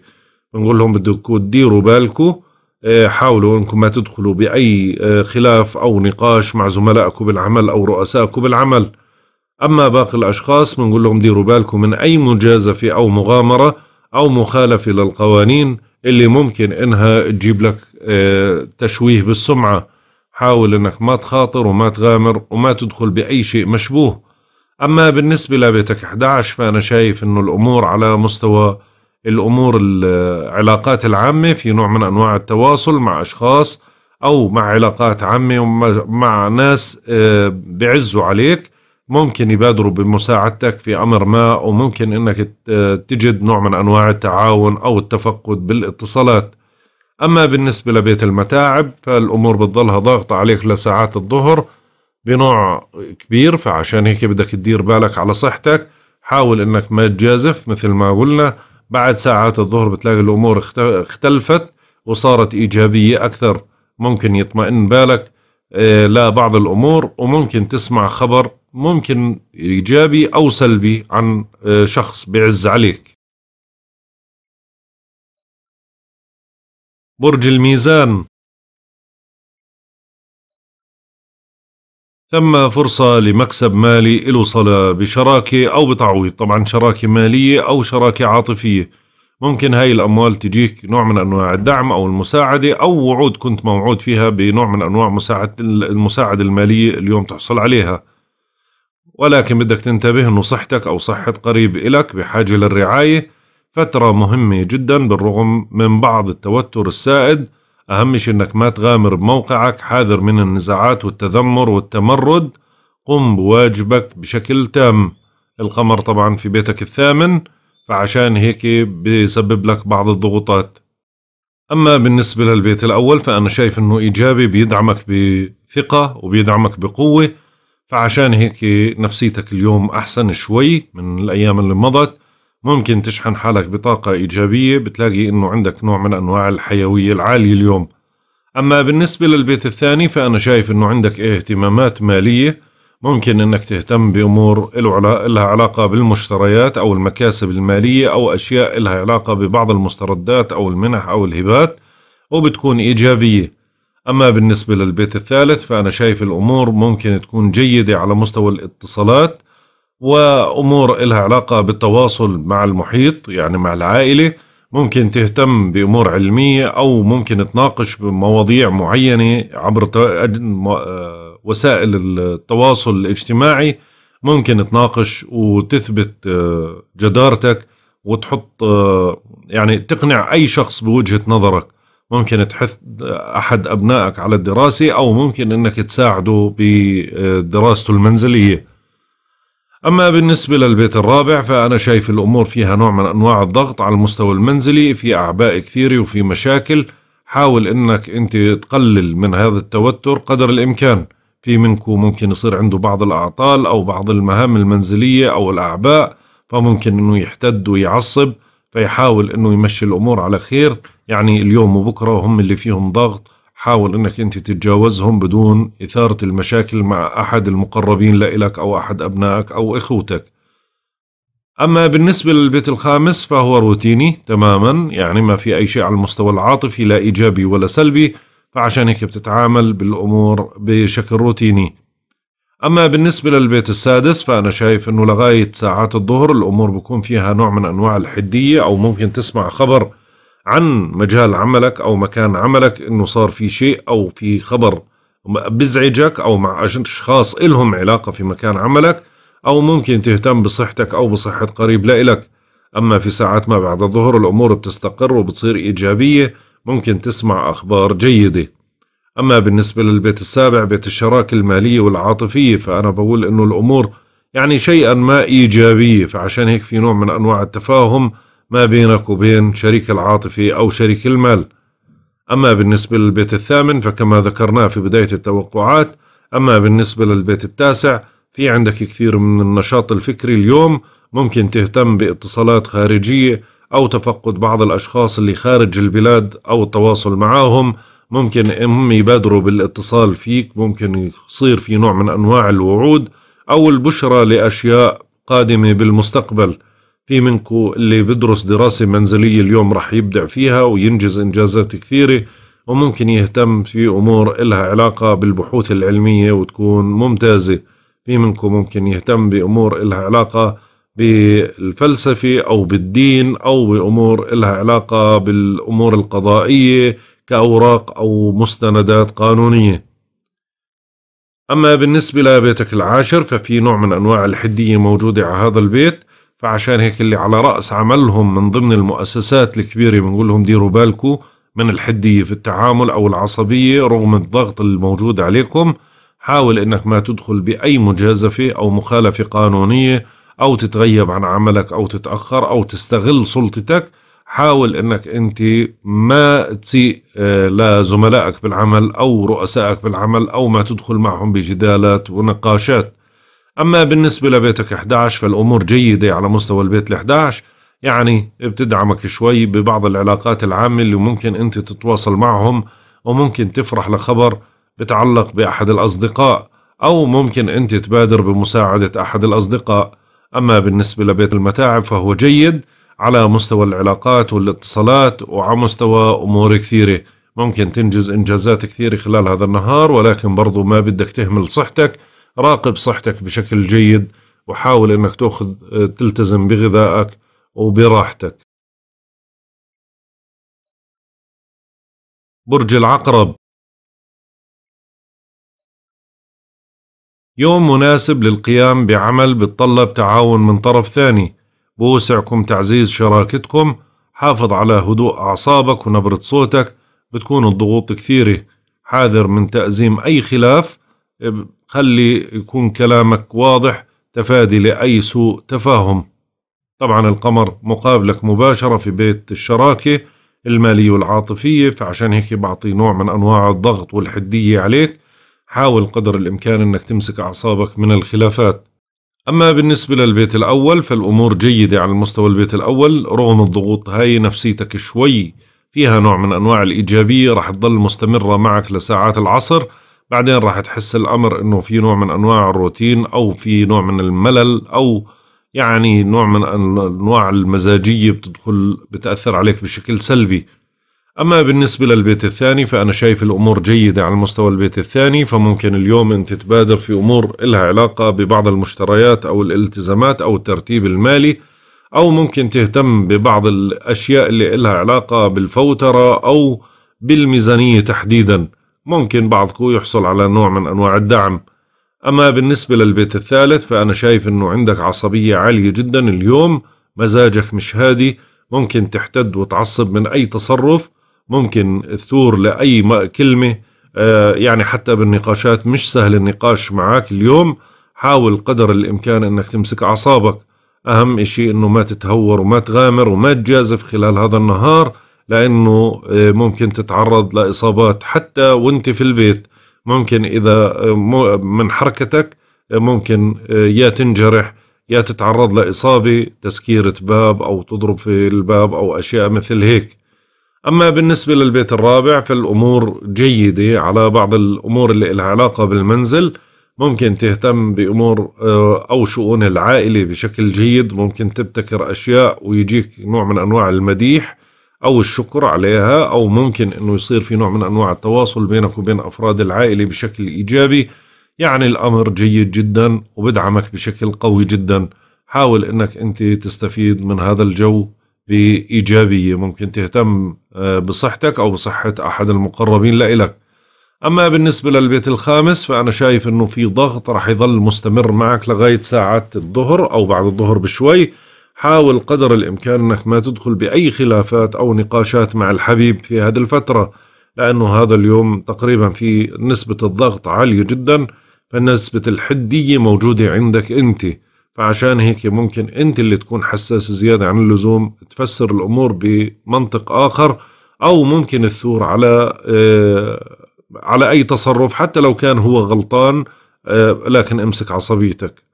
A: بنقول لهم بدكم تديروا بالكم آه، حاولوا انكم ما تدخلوا بأي آه، خلاف أو نقاش مع زملائكم بالعمل أو رؤسائكم بالعمل. أما باقي الأشخاص بنقول لهم ديروا بالكم من أي مجازفة أو مغامرة أو مخالفة للقوانين اللي ممكن إنها تجيب لك آه، تشويه بالسمعة. حاول إنك ما تخاطر وما تغامر وما تدخل بأي شيء مشبوه. أما بالنسبة لبيتك 11 فأنا شايف إنه الأمور على مستوى الأمور العلاقات العامة في نوع من أنواع التواصل مع أشخاص أو مع علاقات عامة ومع ناس آه، بعزوا عليك. ممكن يبادروا بمساعدتك في أمر ما وممكن إنك تجد نوع من أنواع التعاون أو التفقد بالاتصالات. أما بالنسبة لبيت المتاعب فالأمور بتضلها ضاغطة عليك لساعات الظهر. بنوع كبير فعشان هيك بدك تدير بالك على صحتك. حاول إنك ما تجازف مثل ما قلنا. بعد ساعات الظهر بتلاقي الأمور اختلفت وصارت إيجابية أكثر. ممكن يطمئن بالك آه، لا بعض الأمور وممكن تسمع خبر ممكن إيجابي أو سلبي عن آه، شخص بيعز عليك. برج الميزان. ثم فرصة لمكسب مالي له صلة بشراكة أو بتعويض طبعا شراكة مالية أو شراكة عاطفية. ممكن هاي الأموال تجيك نوع من أنواع الدعم أو المساعدة أو وعود كنت موعود فيها بنوع من أنواع مساعدة المساعدة المالية اليوم تحصل عليها. ولكن بدك تنتبه أنه صحتك أو صحة قريب إلك بحاجة للرعاية فترة مهمة جدا بالرغم من بعض التوتر السائد. أهم شيء أنك ما تغامر بموقعك حاذر من النزاعات والتذمر والتمرد. قم بواجبك بشكل تام. القمر طبعا في بيتك الثامن فعشان هيك بيسبب لك بعض الضغوطات. أما بالنسبة للبيت الأول فأنا شايف أنه إيجابي بيدعمك بثقة وبيدعمك بقوة. فعشان هيك نفسيتك اليوم أحسن شوي من الأيام اللي مضت. ممكن تشحن حالك بطاقة إيجابية بتلاقي إنه عندك نوع من أنواع الحيوية العالية اليوم. أما بالنسبة للبيت الثاني فأنا شايف إنه عندك اهتمامات مالية. ممكن إنك تهتم بأمور لها علاقة بالمشتريات أو المكاسب المالية أو أشياء لها علاقة ببعض المستردات أو المنح أو الهبات وبتكون إيجابية. أما بالنسبة للبيت الثالث فأنا شايف الأمور ممكن تكون جيدة على مستوى الاتصالات. وأمور لها علاقة بالتواصل مع المحيط يعني مع العائلة. ممكن تهتم بأمور علمية أو ممكن تناقش بمواضيع معينة عبر آه، وسائل التواصل الاجتماعي. ممكن تناقش وتثبت آه، جدارتك وتحط آه، يعني تقنع أي شخص بوجهة نظرك. ممكن تحث أحد أبنائك على الدراسة أو ممكن أنك تساعده بدراسته المنزلية. أما بالنسبة للبيت الرابع فأنا شايف الأمور فيها نوع من أنواع الضغط على المستوى المنزلي في أعباء كثيرة وفي مشاكل. حاول أنك أنت تقلل من هذا التوتر قدر الإمكان. في منكم ممكن يصير عنده بعض الأعطال أو بعض المهام المنزلية أو الأعباء فممكن أنه يحتد ويعصب فيحاول أنه يمشي الأمور على خير. يعني اليوم وبكرة هم اللي فيهم ضغط. حاول إنك أنت تتجاوزهم بدون إثارة المشاكل مع أحد المقربين لإلك أو أحد أبنائك أو إخوتك. أما بالنسبة للبيت الخامس فهو روتيني تماما يعني ما في أي شيء على المستوى العاطفي لا إيجابي ولا سلبي فعشان هيك بتتعامل بالأمور بشكل روتيني. أما بالنسبة للبيت السادس فأنا شايف إنه لغاية ساعات الظهر الأمور بكون فيها نوع من أنواع الحدية أو ممكن تسمع خبر عن مجال عملك أو مكان عملك إنه صار في شيء أو في خبر بزعجك أو مع اشخاص إلهم علاقة في مكان عملك أو ممكن تهتم بصحتك أو بصحة قريب لإلك. أما في ساعات ما بعد الظهر الأمور بتستقر وبتصير إيجابية ممكن تسمع أخبار جيدة. أما بالنسبة للبيت السابع بيت الشراكة المالية والعاطفية فأنا بقول إنه الأمور يعني شيئا ما إيجابية فعشان هيك في نوع من أنواع التفاهم ما بينك وبين شريك العاطفي أو شريك المال. أما بالنسبة للبيت الثامن فكما ذكرناه في بداية التوقعات أما بالنسبة للبيت التاسع في عندك كثير من النشاط الفكري اليوم. ممكن تهتم باتصالات خارجية أو تفقد بعض الأشخاص اللي خارج البلاد أو التواصل معهم ممكن هم يبادروا بالاتصال فيك ممكن يصير في نوع من أنواع الوعود أو البشرى لأشياء قادمة بالمستقبل. في منكم اللي بدرس دراسة منزلية اليوم رح يبدع فيها وينجز إنجازات كثيرة وممكن يهتم في أمور إلها علاقة بالبحوث العلمية وتكون ممتازة. في منكم ممكن يهتم بأمور إلها علاقة بالفلسفة أو بالدين أو بأمور إلها علاقة بالأمور القضائية كأوراق أو مستندات قانونية. أما بالنسبة لبيتك العاشر ففي نوع من أنواع الحدية موجودة على هذا البيت. فعشان هيك اللي على رأس عملهم من ضمن المؤسسات الكبيرة بنقول لهم ديروا بالكم من الحدية في التعامل أو العصبية رغم الضغط الموجود عليكم. حاول إنك ما تدخل بأي مجازفة أو مخالفة قانونية أو تتغيب عن عملك أو تتأخر أو تستغل سلطتك. حاول إنك أنت ما تسيء آه، لزملائك بالعمل أو رؤسائك بالعمل أو ما تدخل معهم بجدالات ونقاشات. أما بالنسبة لبيتك 11 فالأمور جيدة على مستوى البيت ال 11 يعني بتدعمك شوي ببعض العلاقات العامة اللي ممكن أنت تتواصل معهم وممكن تفرح لخبر بتعلق بأحد الأصدقاء أو ممكن أنت تبادر بمساعدة أحد الأصدقاء. أما بالنسبة لبيت المتاعب فهو جيد على مستوى العلاقات والاتصالات وعلى مستوى أمور كثيرة. ممكن تنجز إنجازات كثيرة خلال هذا النهار ولكن برضو ما بدك تهمل صحتك. راقب صحتك بشكل جيد وحاول إنك تأخذ تلتزم بغذائك وبراحتك. برج العقرب. يوم مناسب للقيام بعمل بتطلب تعاون من طرف ثاني. بوسعكم تعزيز شراكتكم. حافظ على هدوء أعصابك ونبرة صوتك. بتكون الضغوط كثيرة. حاذر من تأزيم أي خلاف. خلي يكون كلامك واضح تفادي لأي سوء تفاهم. طبعا القمر مقابلك مباشرة في بيت الشراكة المالية والعاطفية فعشان هيك بعطي نوع من أنواع الضغط والحدية عليك. حاول قدر الإمكان أنك تمسك أعصابك من الخلافات. أما بالنسبة للبيت الأول فالأمور جيدة على المستوى البيت الأول. رغم الضغوط هاي نفسيتك شوي فيها نوع من أنواع الإيجابية راح تظل مستمرة معك لساعات العصر. بعدين راح تحس الأمر إنه في نوع من أنواع الروتين أو في نوع من الملل أو يعني نوع من انواع المزاجية بتدخل بتأثر عليك بشكل سلبي. أما بالنسبة للبيت الثاني فأنا شايف الأمور جيدة على مستوى البيت الثاني فممكن اليوم أنت تبادر في أمور لها علاقة ببعض المشتريات أو الالتزامات أو الترتيب المالي أو ممكن تهتم ببعض الأشياء اللي إلها علاقة بالفوترة أو بالميزانية تحديدا. ممكن بعضكم يحصل على نوع من أنواع الدعم. أما بالنسبة للبيت الثالث فأنا شايف أنه عندك عصبية عالية جدا اليوم. مزاجك مش هادي ممكن تحتد وتعصب من أي تصرف ممكن تثور لأي كلمة. آه، يعني حتى بالنقاشات مش سهل النقاش معك اليوم. حاول قدر الإمكان أنك تمسك أعصابك. أهم إشي أنه ما تتهور وما تغامر وما تجازف خلال هذا النهار. لأنه آه، ممكن تتعرض لإصابات حتى وأنت في البيت. ممكن إذا آه، من حركتك ممكن يا تنجرح يا تتعرض لإصابة تسكيرة باب أو تضرب في الباب أو أشياء مثل هيك. أما بالنسبة للبيت الرابع فالأمور جيدة على بعض الأمور اللي لها علاقة بالمنزل. ممكن تهتم بأمور آه، أو شؤون العائلة بشكل جيد. ممكن تبتكر أشياء ويجيك نوع من أنواع المديح. أو الشكر عليها أو ممكن أنه يصير في نوع من أنواع التواصل بينك وبين أفراد العائلة بشكل إيجابي. يعني الأمر جيد جدا وبدعمك بشكل قوي جدا. حاول أنك أنت تستفيد من هذا الجو بإيجابية. ممكن تهتم آه، بصحتك أو بصحة أحد المقربين لإلك. أما بالنسبة للبيت الخامس فأنا شايف أنه في ضغط رح يظل مستمر معك لغاية ساعات الظهر أو بعد الظهر بشوي. حاول قدر الإمكان أنك ما تدخل بأي خلافات أو نقاشات مع الحبيب في هذه الفترة لأنه هذا اليوم تقريبا في نسبة الضغط عالية جدا فنسبة الحدية موجودة عندك أنت. فعشان هيك ممكن أنت اللي تكون حساس زيادة عن اللزوم تفسر الأمور بمنطق آخر أو ممكن الثور على آه، على أي تصرف حتى لو كان هو غلطان آه، لكن أمسك عصبيتك.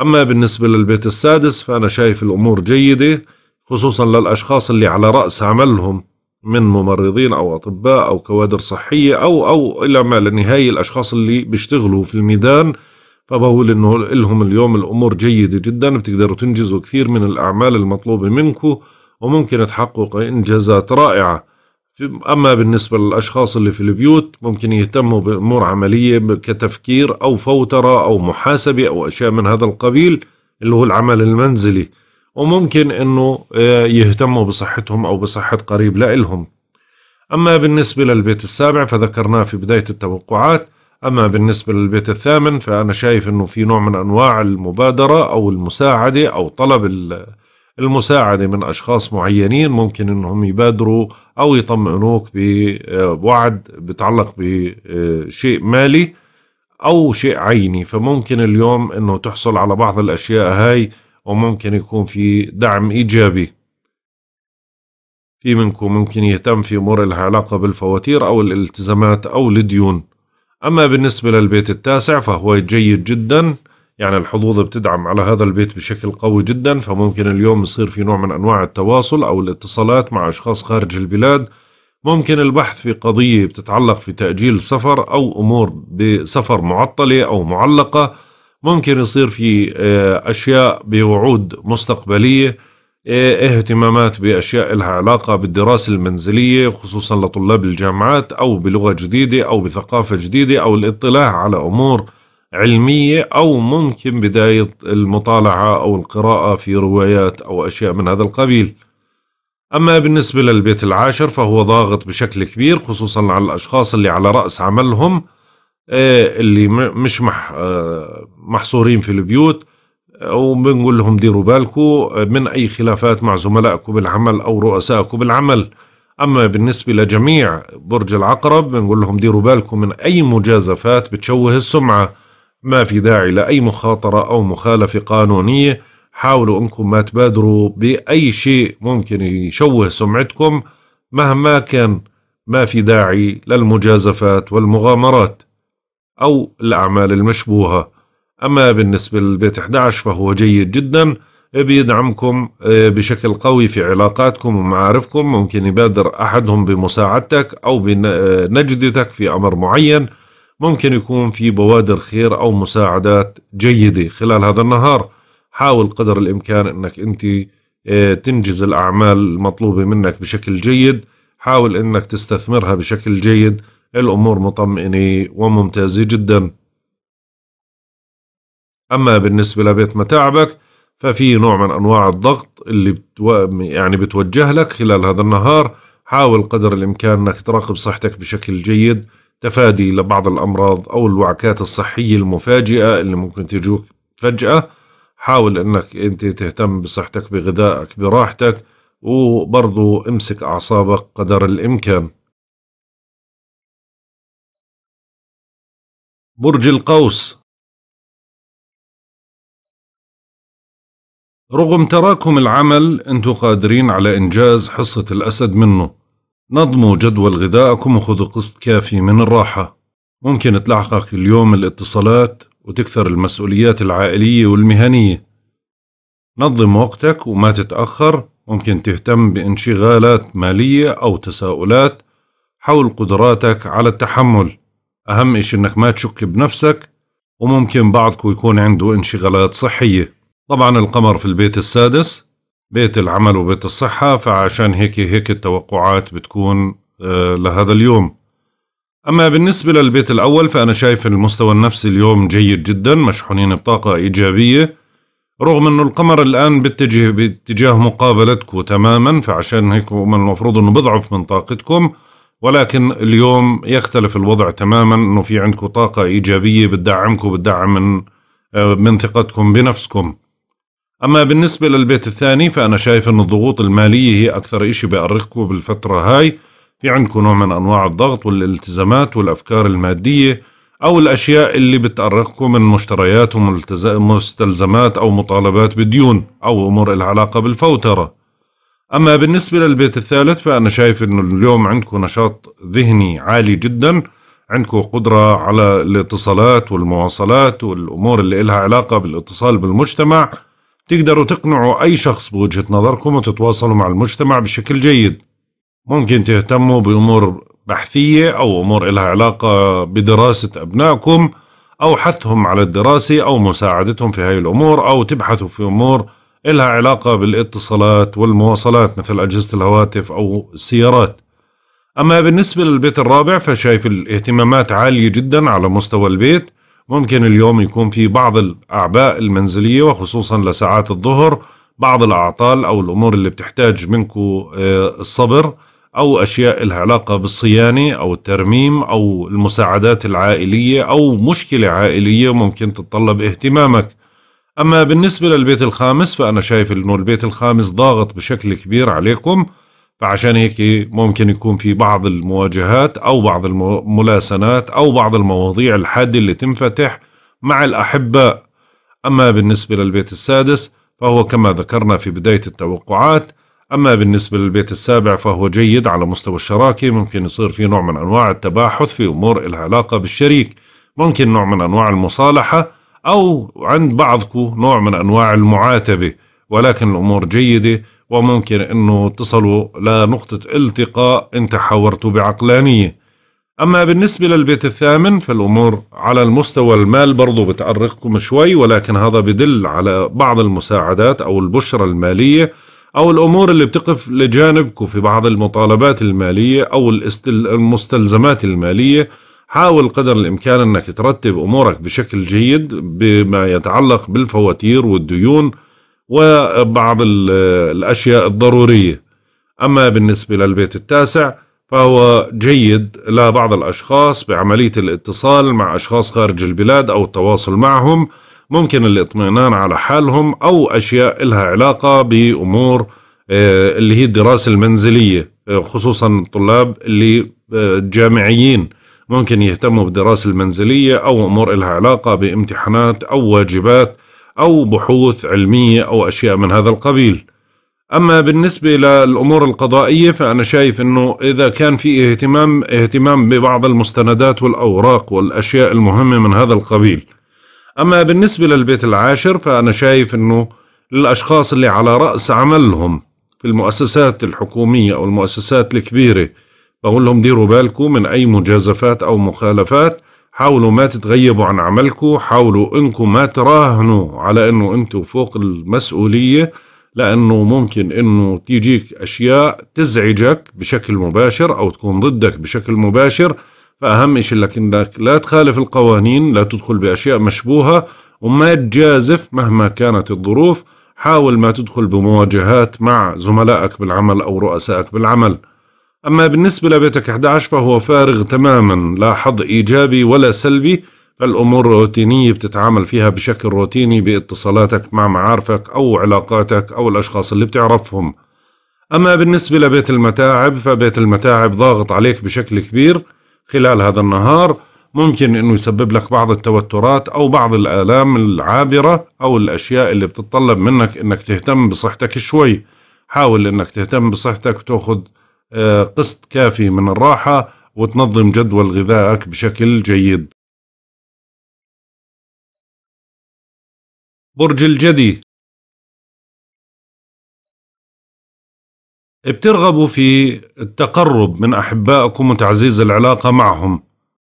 A: أما بالنسبة للبيت السادس فأنا شايف الأمور جيدة خصوصا للأشخاص اللي على رأس عملهم من ممرضين أو أطباء أو كوادر صحية أو أو إلى ما للنهاية الأشخاص اللي بيشتغلوا في الميدان. فبقول إنه لهم اليوم الأمور جيدة جدا بتقدروا تنجزوا كثير من الأعمال المطلوبة منكم وممكن تحققوا إنجازات رائعة. أما بالنسبة للأشخاص اللي في البيوت ممكن يهتموا بأمور عملية كتفكير أو فوترة أو محاسبة أو أشياء من هذا القبيل اللي هو العمل المنزلي. وممكن إنه آه، يهتموا بصحتهم أو بصحة قريب لهم أما بالنسبة للبيت السابع فذكرناه في بداية التوقعات. أما بالنسبة للبيت الثامن فأنا شايف أنه في نوع من أنواع المبادرة أو المساعدة أو طلب المساعدة من أشخاص معينين ممكن أنهم يبادروا أو يطمئنوك بوعد بتعلق بشيء مالي أو شيء عيني. فممكن اليوم أنه تحصل على بعض الأشياء هاي وممكن يكون في دعم إيجابي. في منكم ممكن يهتم في أمور لها علاقة بالفواتير أو الالتزامات أو الديون. أما بالنسبة للبيت التاسع فهو جيد جدا. يعني الحظوظ بتدعم على هذا البيت بشكل قوي جدا فممكن اليوم يصير في نوع من أنواع التواصل أو الاتصالات مع أشخاص خارج البلاد. ممكن البحث في قضية بتتعلق في تأجيل سفر أو أمور بسفر معطلة أو معلقة. ممكن يصير في آه، أشياء بوعود مستقبلية إيه اهتمامات بأشياء لها علاقة بالدراسة المنزلية خصوصا لطلاب الجامعات أو بلغة جديدة أو بثقافة جديدة أو الاطلاع على أمور علمية أو ممكن بداية المطالعة أو القراءة في روايات أو أشياء من هذا القبيل. أما بالنسبة للبيت العاشر فهو ضاغط بشكل كبير خصوصا على الأشخاص اللي على رأس عملهم إيه اللي مش مح آه، محصورين في البيوت وبنقول لهم ديروا بالكم من أي خلافات مع زملائكم بالعمل أو رؤسائكم بالعمل. أما بالنسبة لجميع برج العقرب بنقول لهم ديروا بالكم من أي مجازفات بتشوه السمعة. ما في داعي لأي مخاطرة أو مخالفة قانونية حاولوا أنكم ما تبادروا بأي شيء ممكن يشوه سمعتكم مهما كان ما في داعي للمجازفات والمغامرات أو الأعمال المشبوهة. أما بالنسبة للبيت 11 فهو جيد جدا بيدعمكم آه، بشكل قوي في علاقاتكم ومعارفكم. ممكن يبادر أحدهم بمساعدتك أو بنجدتك في أمر معين. ممكن يكون في بوادر خير أو مساعدات جيدة خلال هذا النهار. حاول قدر الإمكان أنك أنت آه، تنجز الأعمال المطلوبة منك بشكل جيد. حاول أنك تستثمرها بشكل جيد. الأمور مطمئنة وممتازة جداً. أما بالنسبة لبيت متاعبك ففي نوع من أنواع الضغط اللي بتو... يعني بتوجه لك خلال هذا النهار. حاول قدر الإمكان أنك تراقب صحتك بشكل جيد. تفادي لبعض الأمراض أو الوعكات الصحية المفاجئة اللي ممكن تجوك فجأة. حاول أنك أنت تهتم بصحتك بغذائك براحتك وبرضو امسك أعصابك قدر الإمكان. برج القوس. رغم تراكم العمل أنتم قادرين على إنجاز حصة الأسد منه. نظموا جدول غذائكم وخذوا قسط كافي من الراحة. ممكن تلحقك اليوم الاتصالات وتكثر المسؤوليات العائلية والمهنية. نظم وقتك وما تتأخر. ممكن تهتم بانشغالات مالية أو تساؤلات حول قدراتك على التحمل. أهم إشي إنك ما تشك بنفسك وممكن بعضكم يكون عنده انشغالات صحية. طبعا القمر في البيت السادس. بيت العمل وبيت الصحة فعشان هيك هيك التوقعات بتكون آه، لهذا اليوم. أما بالنسبة للبيت الأول فأنا شايف المستوى النفسي اليوم جيد جدا مشحونين بطاقة إيجابية. رغم أنه القمر الآن بيتجه باتجاه مقابلتكم تماما فعشان هيك من المفروض أنه بضعف من طاقتكم. ولكن اليوم يختلف الوضع تماما أنه في عندكم طاقة إيجابية بتدعمكم بتدعم من آه، من ثقتكم بنفسكم. أما بالنسبة للبيت الثاني فأنا شايف أن الضغوط المالية هي أكثر إشي بأرقكم بالفترة هاي. في عندكم نوع من أنواع الضغط والالتزامات والأفكار المادية أو الأشياء اللي بتأرقكم من مشتريات ومستلزمات أو مطالبات بديون أو أمور لها علاقة بالفوترة. أما بالنسبة للبيت الثالث فأنا شايف أنه اليوم عندكم نشاط ذهني عالي جدا. عندكم قدرة على الاتصالات والمواصلات والأمور اللي لها علاقة بالاتصال بالمجتمع. تقدروا تقنعوا أي شخص بوجهة نظركم وتتواصلوا مع المجتمع بشكل جيد. ممكن تهتموا بأمور بحثية أو أمور لها علاقة بدراسة أبنائكم أو حثهم على الدراسة أو مساعدتهم في هاي الأمور أو تبحثوا في أمور لها علاقة بالاتصالات والمواصلات مثل أجهزة الهواتف أو السيارات. أما بالنسبة للبيت الرابع فشايف الاهتمامات عالية جدا على مستوى البيت. ممكن اليوم يكون في بعض الأعباء المنزلية وخصوصا لساعات الظهر بعض الأعطال أو الأمور اللي بتحتاج منكم آه، الصبر أو أشياء لها علاقة بالصيانة أو الترميم أو المساعدات العائلية أو مشكلة عائلية ممكن تتطلب اهتمامك. أما بالنسبة للبيت الخامس فأنا شايف أنه البيت الخامس ضاغط بشكل كبير عليكم. فعشان هيك ممكن يكون في بعض المواجهات أو بعض الملاسنات أو بعض المواضيع الحادة اللي تنفتح مع الأحباء أما بالنسبة للبيت السادس فهو كما ذكرنا في بداية التوقعات أما بالنسبة للبيت السابع فهو جيد على مستوى الشراكة ممكن يصير في نوع من أنواع التباحث في أمور لها علاقة بالشريك. ممكن نوع من أنواع المصالحة أو عند بعضكم نوع من أنواع المعاتبة ولكن الأمور جيدة وممكن أنه تصلوا لنقطة التقاء انت حاورتوا بعقلانية. أما بالنسبة للبيت الثامن فالأمور على المستوى المال برضو بتأرقكم شوي ولكن هذا بدل على بعض المساعدات أو البشرة المالية أو الأمور اللي بتقف لجانبكم في بعض المطالبات المالية أو المستلزمات المالية. حاول قدر الإمكان أنك ترتب أمورك بشكل جيد بما يتعلق بالفواتير والديون وبعض الأشياء الضرورية. أما بالنسبة للبيت التاسع فهو جيد لبعض الأشخاص بعملية الاتصال مع أشخاص خارج البلاد أو التواصل معهم. ممكن الاطمئنان على حالهم أو أشياء لها علاقة بأمور آه، اللي هي الدراسة المنزلية آه، خصوصا الطلاب اللي آه، جامعيين. ممكن يهتموا بالدراسة المنزلية أو أمور لها علاقة بامتحانات أو واجبات أو بحوث علمية أو أشياء من هذا القبيل. أما بالنسبة للأمور القضائية فأنا شايف أنه إذا كان في اهتمام اهتمام ببعض المستندات والأوراق والأشياء المهمة من هذا القبيل. أما بالنسبة للبيت العاشر فأنا شايف أنه للأشخاص اللي على رأس عملهم في المؤسسات الحكومية أو المؤسسات الكبيرة بقول لهم ديروا بالكم من أي مجازفات أو مخالفات حاولوا ما تتغيبوا عن عملكم حاولوا إنكم ما تراهنوا على إنه أنتم فوق المسؤولية لأنه ممكن إنه تيجيك أشياء تزعجك بشكل مباشر أو تكون ضدك بشكل مباشر. فأهم شيء لك إنك لا تخالف القوانين لا تدخل بأشياء مشبوهة وما تجازف مهما كانت الظروف. حاول ما تدخل بمواجهات مع زملائك بالعمل أو رؤسائك بالعمل. أما بالنسبة لبيتك 11 فهو فارغ تماما لا حظ إيجابي ولا سلبي فالأمور روتينية بتتعامل فيها بشكل روتيني باتصالاتك مع معارفك أو علاقاتك أو الأشخاص اللي بتعرفهم. أما بالنسبة لبيت المتاعب فبيت المتاعب ضاغط عليك بشكل كبير خلال هذا النهار. ممكن إنه يسبب لك بعض التوترات أو بعض الآلام العابرة أو الأشياء اللي بتتطلب منك إنك تهتم بصحتك شوي. حاول إنك تهتم بصحتك وتاخذ آه، قسط كافي من الراحة وتنظم جدول غذائك بشكل جيد. برج الجدي. بترغبوا في التقرب من أحبائكم وتعزيز العلاقة معهم.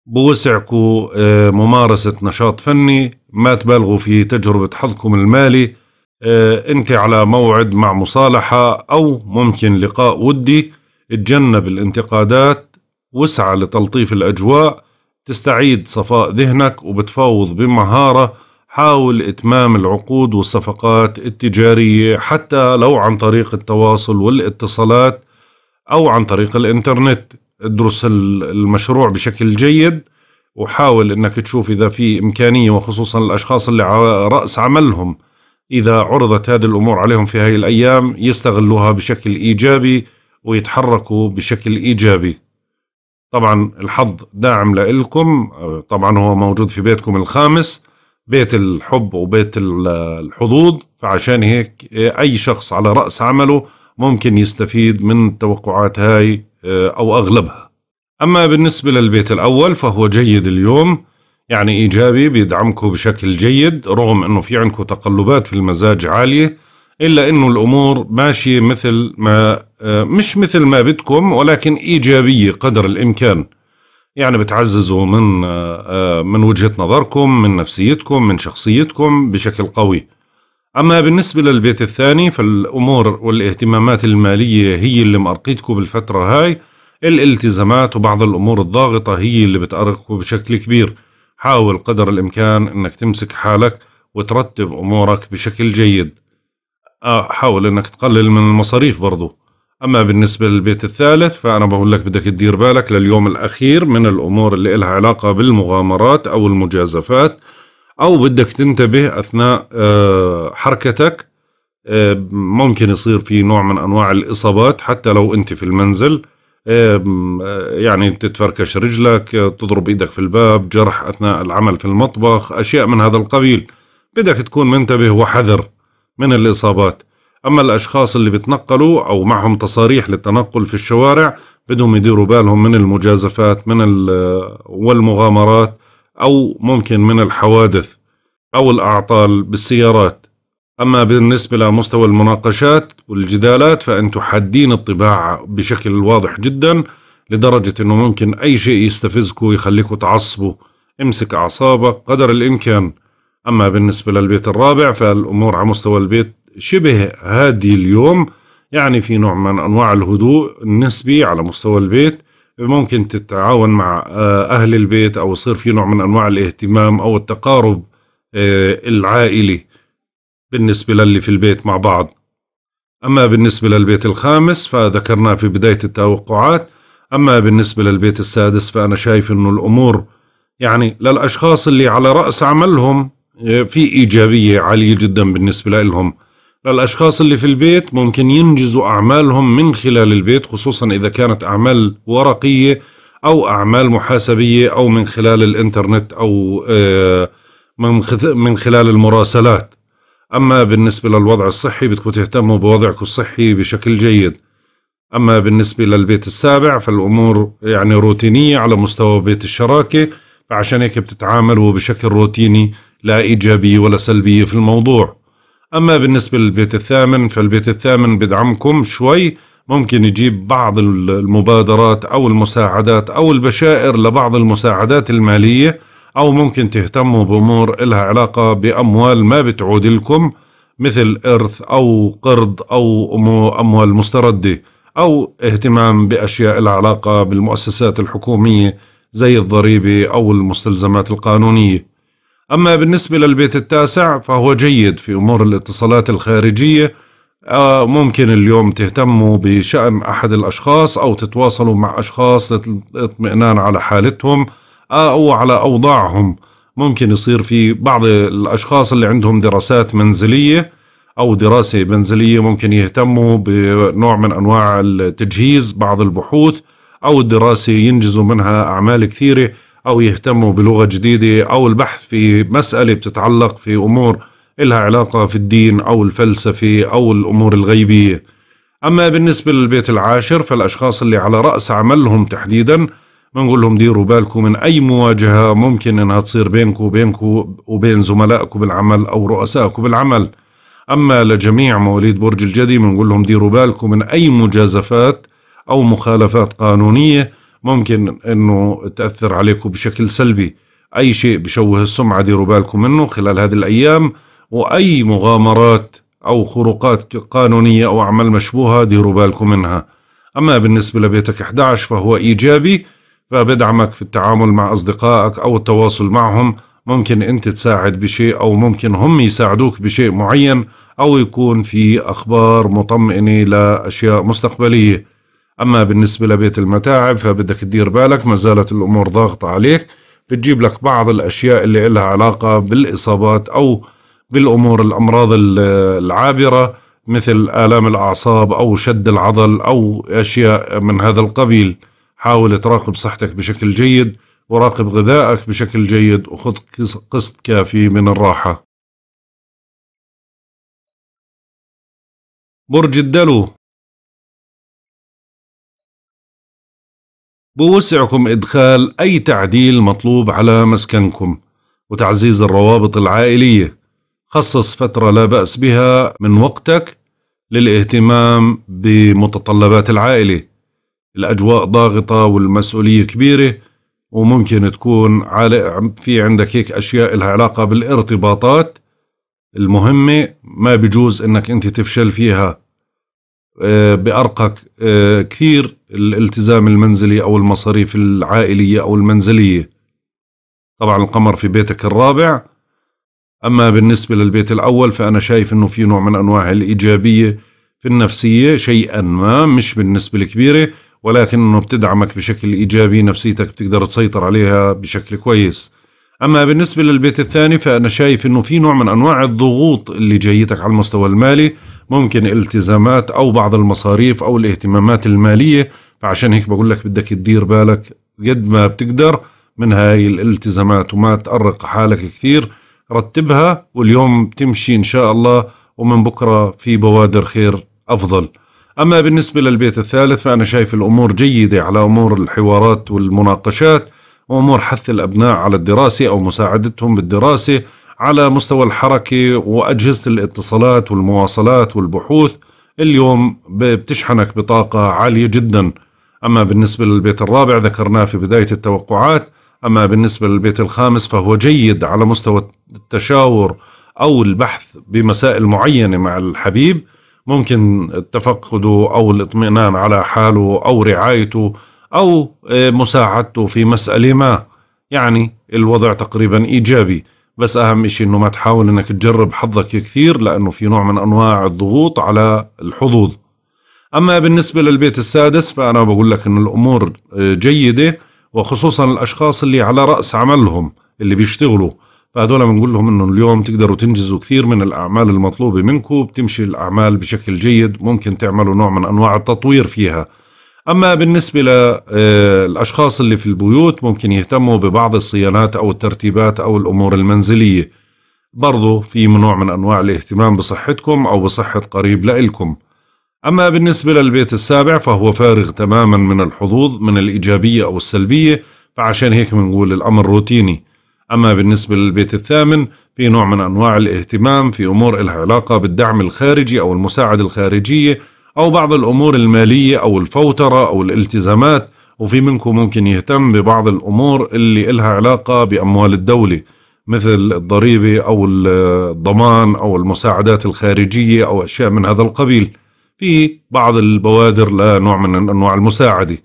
A: بوسعكم آه، ممارسة نشاط فني ما تبالغوا في تجربة حظكم المالي. آه، انت على موعد مع مصالحة أو ممكن لقاء ودي. تجنب الانتقادات وسعى لتلطيف الأجواء تستعيد صفاء ذهنك وبتفاوض بمهارة حاول إتمام العقود والصفقات التجارية حتى لو عن طريق التواصل والاتصالات أو عن طريق الإنترنت. ادرس المشروع بشكل جيد وحاول إنك تشوف إذا في إمكانية وخصوصا الأشخاص اللي على رأس عملهم. إذا عرضت هذه الأمور عليهم في هذه الأيام يستغلوها بشكل إيجابي ويتحركوا بشكل إيجابي. طبعا الحظ داعم لكم طبعا هو موجود في بيتكم الخامس بيت الحب وبيت الحظوظ. فعشان هيك أي شخص على رأس عمله ممكن يستفيد من التوقعات هاي آه، أو أغلبها. أما بالنسبة للبيت الأول فهو جيد اليوم يعني إيجابي بيدعمكم بشكل جيد رغم أنه في عندكم تقلبات في المزاج عالية. إلا أنه الأمور ماشية مثل ما آه، مش مثل ما بدكم ولكن إيجابية قدر الإمكان. يعني بتعززوا من آه، من وجهة نظركم من نفسيتكم من شخصيتكم بشكل قوي. أما بالنسبة للبيت الثاني فالأمور والاهتمامات المالية هي اللي مأرقيتكم بالفترة هاي. الالتزامات وبعض الأمور الضاغطة هي اللي بتأرقكم بشكل كبير. حاول قدر الإمكان أنك تمسك حالك وترتب أمورك بشكل جيد. آه، حاول أنك تقلل من المصاريف برضو. أما بالنسبة للبيت الثالث فأنا بقول لك بدك تدير بالك لليوم الأخير من الأمور اللي إلها علاقة بالمغامرات أو المجازفات أو بدك تنتبه أثناء آه، حركتك آه، ممكن يصير في نوع من أنواع الإصابات حتى لو أنت في المنزل آه، يعني تتفركش رجلك تضرب إيدك في الباب جرح أثناء العمل في المطبخ أشياء من هذا القبيل. بدك تكون منتبه وحذر. من الإصابات. أما الأشخاص اللي بتنقلوا أو معهم تصاريح للتنقل في الشوارع بدهم يديروا بالهم من المجازفات من والمغامرات أو ممكن من الحوادث أو الأعطال بالسيارات. أما بالنسبة لمستوى المناقشات والجدالات فأنتم حادين الطباع بشكل واضح جدا لدرجة أنه ممكن أي شيء يستفزكم يخليكم تعصبوا. امسك أعصابك قدر الإمكان. أما بالنسبة للبيت الرابع فالأمور على مستوى البيت شبه هادي اليوم يعني في نوع من أنواع الهدوء النسبي على مستوى البيت. ممكن تتعاون مع آه، أهل البيت أو يصير في نوع من أنواع الاهتمام أو التقارب آه، العائلي بالنسبة للي في البيت مع بعض. أما بالنسبة للبيت الخامس فذكرنا في بداية التوقعات. أما بالنسبة للبيت السادس فأنا شايف أنه الأمور يعني للأشخاص اللي على رأس عملهم في إيجابية عالية جدا بالنسبة لهم. للأشخاص اللي في البيت ممكن ينجزوا أعمالهم من خلال البيت خصوصا إذا كانت أعمال ورقية أو أعمال محاسبية أو من خلال الإنترنت أو آه، من خلال المراسلات. أما بالنسبة للوضع الصحي بدكم تهتموا بوضعكم الصحي بشكل جيد. أما بالنسبة للبيت السابع فالأمور يعني روتينية على مستوى بيت الشراكة فعشان هيك بتتعاملوا بشكل روتيني لا إيجابية ولا سلبية في الموضوع. أما بالنسبة للبيت الثامن فالبيت الثامن بدعمكم شوي. ممكن يجيب بعض المبادرات أو المساعدات أو البشائر لبعض المساعدات المالية أو ممكن تهتموا بأمور إلها علاقة بأموال ما بتعود لكم مثل إرث أو قرض أو أموال مستردة أو اهتمام بأشياء لها علاقة بالمؤسسات الحكومية زي الضريبة أو المستلزمات القانونية. أما بالنسبة للبيت التاسع فهو جيد في أمور الاتصالات الخارجية آه، ممكن اليوم تهتموا بشأن أحد الأشخاص أو تتواصلوا مع أشخاص للاطمئنان على حالتهم آه، أو على أوضاعهم. ممكن يصير في بعض الأشخاص اللي عندهم دراسات منزلية أو دراسة منزلية ممكن يهتموا بنوع من أنواع التجهيز بعض البحوث أو الدراسة ينجزوا منها أعمال كثيرة. أو يهتموا بلغة جديدة أو البحث في مسألة بتتعلق في أمور إلها علاقة في الدين أو الفلسفة أو الأمور الغيبية. أما بالنسبة للبيت العاشر فالأشخاص اللي على رأس عملهم تحديدا بنقول لهم ديروا بالكم من أي مواجهة ممكن إنها تصير بينكم وبينكم وبين زملائكم بالعمل أو رؤسائكم بالعمل. أما لجميع مواليد برج الجدي بنقول لهم ديروا بالكم من أي مجازفات أو مخالفات قانونية ممكن إنه تأثر عليكم بشكل سلبي. أي شيء بشوه السمعة ديروا بالكم منه خلال هذه الأيام. وأي مغامرات أو خروقات قانونية أو أعمال مشبوهة ديروا بالكم منها. أما بالنسبة لبيتك 11 فهو إيجابي. فبدعمك في التعامل مع أصدقائك أو التواصل معهم. ممكن أنت تساعد بشيء أو ممكن هم يساعدوك بشيء معين أو يكون في أخبار مطمئنة لأشياء مستقبلية. أما بالنسبة لبيت المتاعب فبدك تدير بالك ما زالت الأمور ضاغطة عليك بتجيب لك بعض الأشياء اللي لها علاقة بالإصابات أو بالأمور الأمراض العابرة مثل آلام الأعصاب أو شد العضل أو أشياء من هذا القبيل. حاول تراقب صحتك بشكل جيد وراقب غذائك بشكل جيد وخذ قسط كافي من الراحة. برج الدلو. بوسعكم إدخال أي تعديل مطلوب على مسكنكم. وتعزيز الروابط العائلية خصص فترة لا بأس بها من وقتك للاهتمام بمتطلبات العائلة. الأجواء ضاغطة والمسؤولية كبيرة وممكن تكون في عندك هيك أشياء لها علاقة بالارتباطات المهمة. ما بجوز إنك أنت تفشل فيها. بأرقك آه، كثير الالتزام المنزلي أو المصاريف العائلية أو المنزلية. طبعا القمر في بيتك الرابع. أما بالنسبة للبيت الأول فأنا شايف أنه في نوع من أنواع الإيجابية في النفسية شيئا ما مش بالنسبة الكبيرة ولكن أنه بتدعمك بشكل إيجابي نفسيتك بتقدر تسيطر عليها بشكل كويس. أما بالنسبة للبيت الثاني فأنا شايف أنه في نوع من أنواع الضغوط اللي جايتك على المستوى المالي. ممكن التزامات أو بعض المصاريف أو الاهتمامات المالية. فعشان هيك بقول لك بدك تدير بالك قد ما بتقدر من هاي الالتزامات وما تأرق حالك كثير. رتبها واليوم تمشي إن شاء الله ومن بكرة في بوادر خير أفضل. أما بالنسبة للبيت الثالث فأنا شايف الأمور جيدة على أمور الحوارات والمناقشات وأمور حث الأبناء على الدراسة أو مساعدتهم بالدراسة. على مستوى الحركة وأجهزة الاتصالات والمواصلات والبحوث. اليوم بتشحنك بطاقة عالية جدا. أما بالنسبة للبيت الرابع ذكرناه في بداية التوقعات. أما بالنسبة للبيت الخامس فهو جيد على مستوى التشاور أو البحث بمسائل معينة مع الحبيب. ممكن تفقده أو الاطمئنان على حاله أو رعايته أو مساعدته في مسألة ما. يعني الوضع تقريبا إيجابي. بس أهم شيء إنه ما تحاول إنك تجرب حظك كثير لأنه في نوع من أنواع الضغوط على الحظوظ. أما بالنسبة للبيت السادس فأنا بقول لك إنه الأمور آه، جيدة وخصوصا الأشخاص اللي على رأس عملهم اللي بيشتغلوا. فهذول بنقول لهم إنه اليوم تقدروا تنجزوا كثير من الأعمال المطلوبة منكم بتمشي الأعمال بشكل جيد ممكن تعملوا نوع من أنواع التطوير فيها. أما بالنسبة للأشخاص اللي في البيوت ممكن يهتموا ببعض الصيانات أو الترتيبات أو الأمور المنزلية. برضو في نوع من أنواع الاهتمام بصحتكم أو بصحة قريب لإلكم. أما بالنسبة للبيت السابع فهو فارغ تماما من الحظوظ من الإيجابية أو السلبية فعشان هيك بنقول الأمر روتيني. أما بالنسبة للبيت الثامن في نوع من أنواع الاهتمام في أمور لها علاقة بالدعم الخارجي أو المساعدة الخارجية أو بعض الأمور المالية أو الفوترة أو الالتزامات وفي منكم ممكن يهتم ببعض الأمور اللي إلها علاقة بأموال الدولة مثل الضريبة أو الضمان أو المساعدات الخارجية أو أشياء من هذا القبيل. في بعض البوادر لنوع من أنواع المساعدة.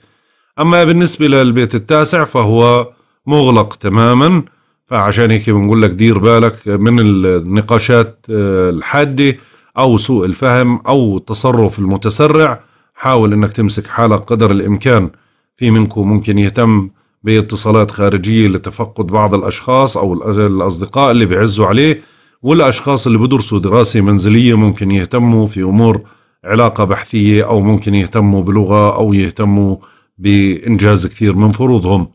A: أما بالنسبة للبيت التاسع فهو مغلق تماما فعشان هيك بنقول لك دير بالك من النقاشات آه، الحادة أو سوء الفهم أو التصرف المتسرع حاول إنك تمسك حالك قدر الإمكان. في منكم ممكن يهتم باتصالات خارجية لتفقد بعض الأشخاص أو الأصدقاء اللي بيعزوا عليه والأشخاص اللي بدرسوا دراسة منزلية ممكن يهتموا في أمور علاقة بحثية أو ممكن يهتموا بلغة أو يهتموا بإنجاز كثير من فروضهم.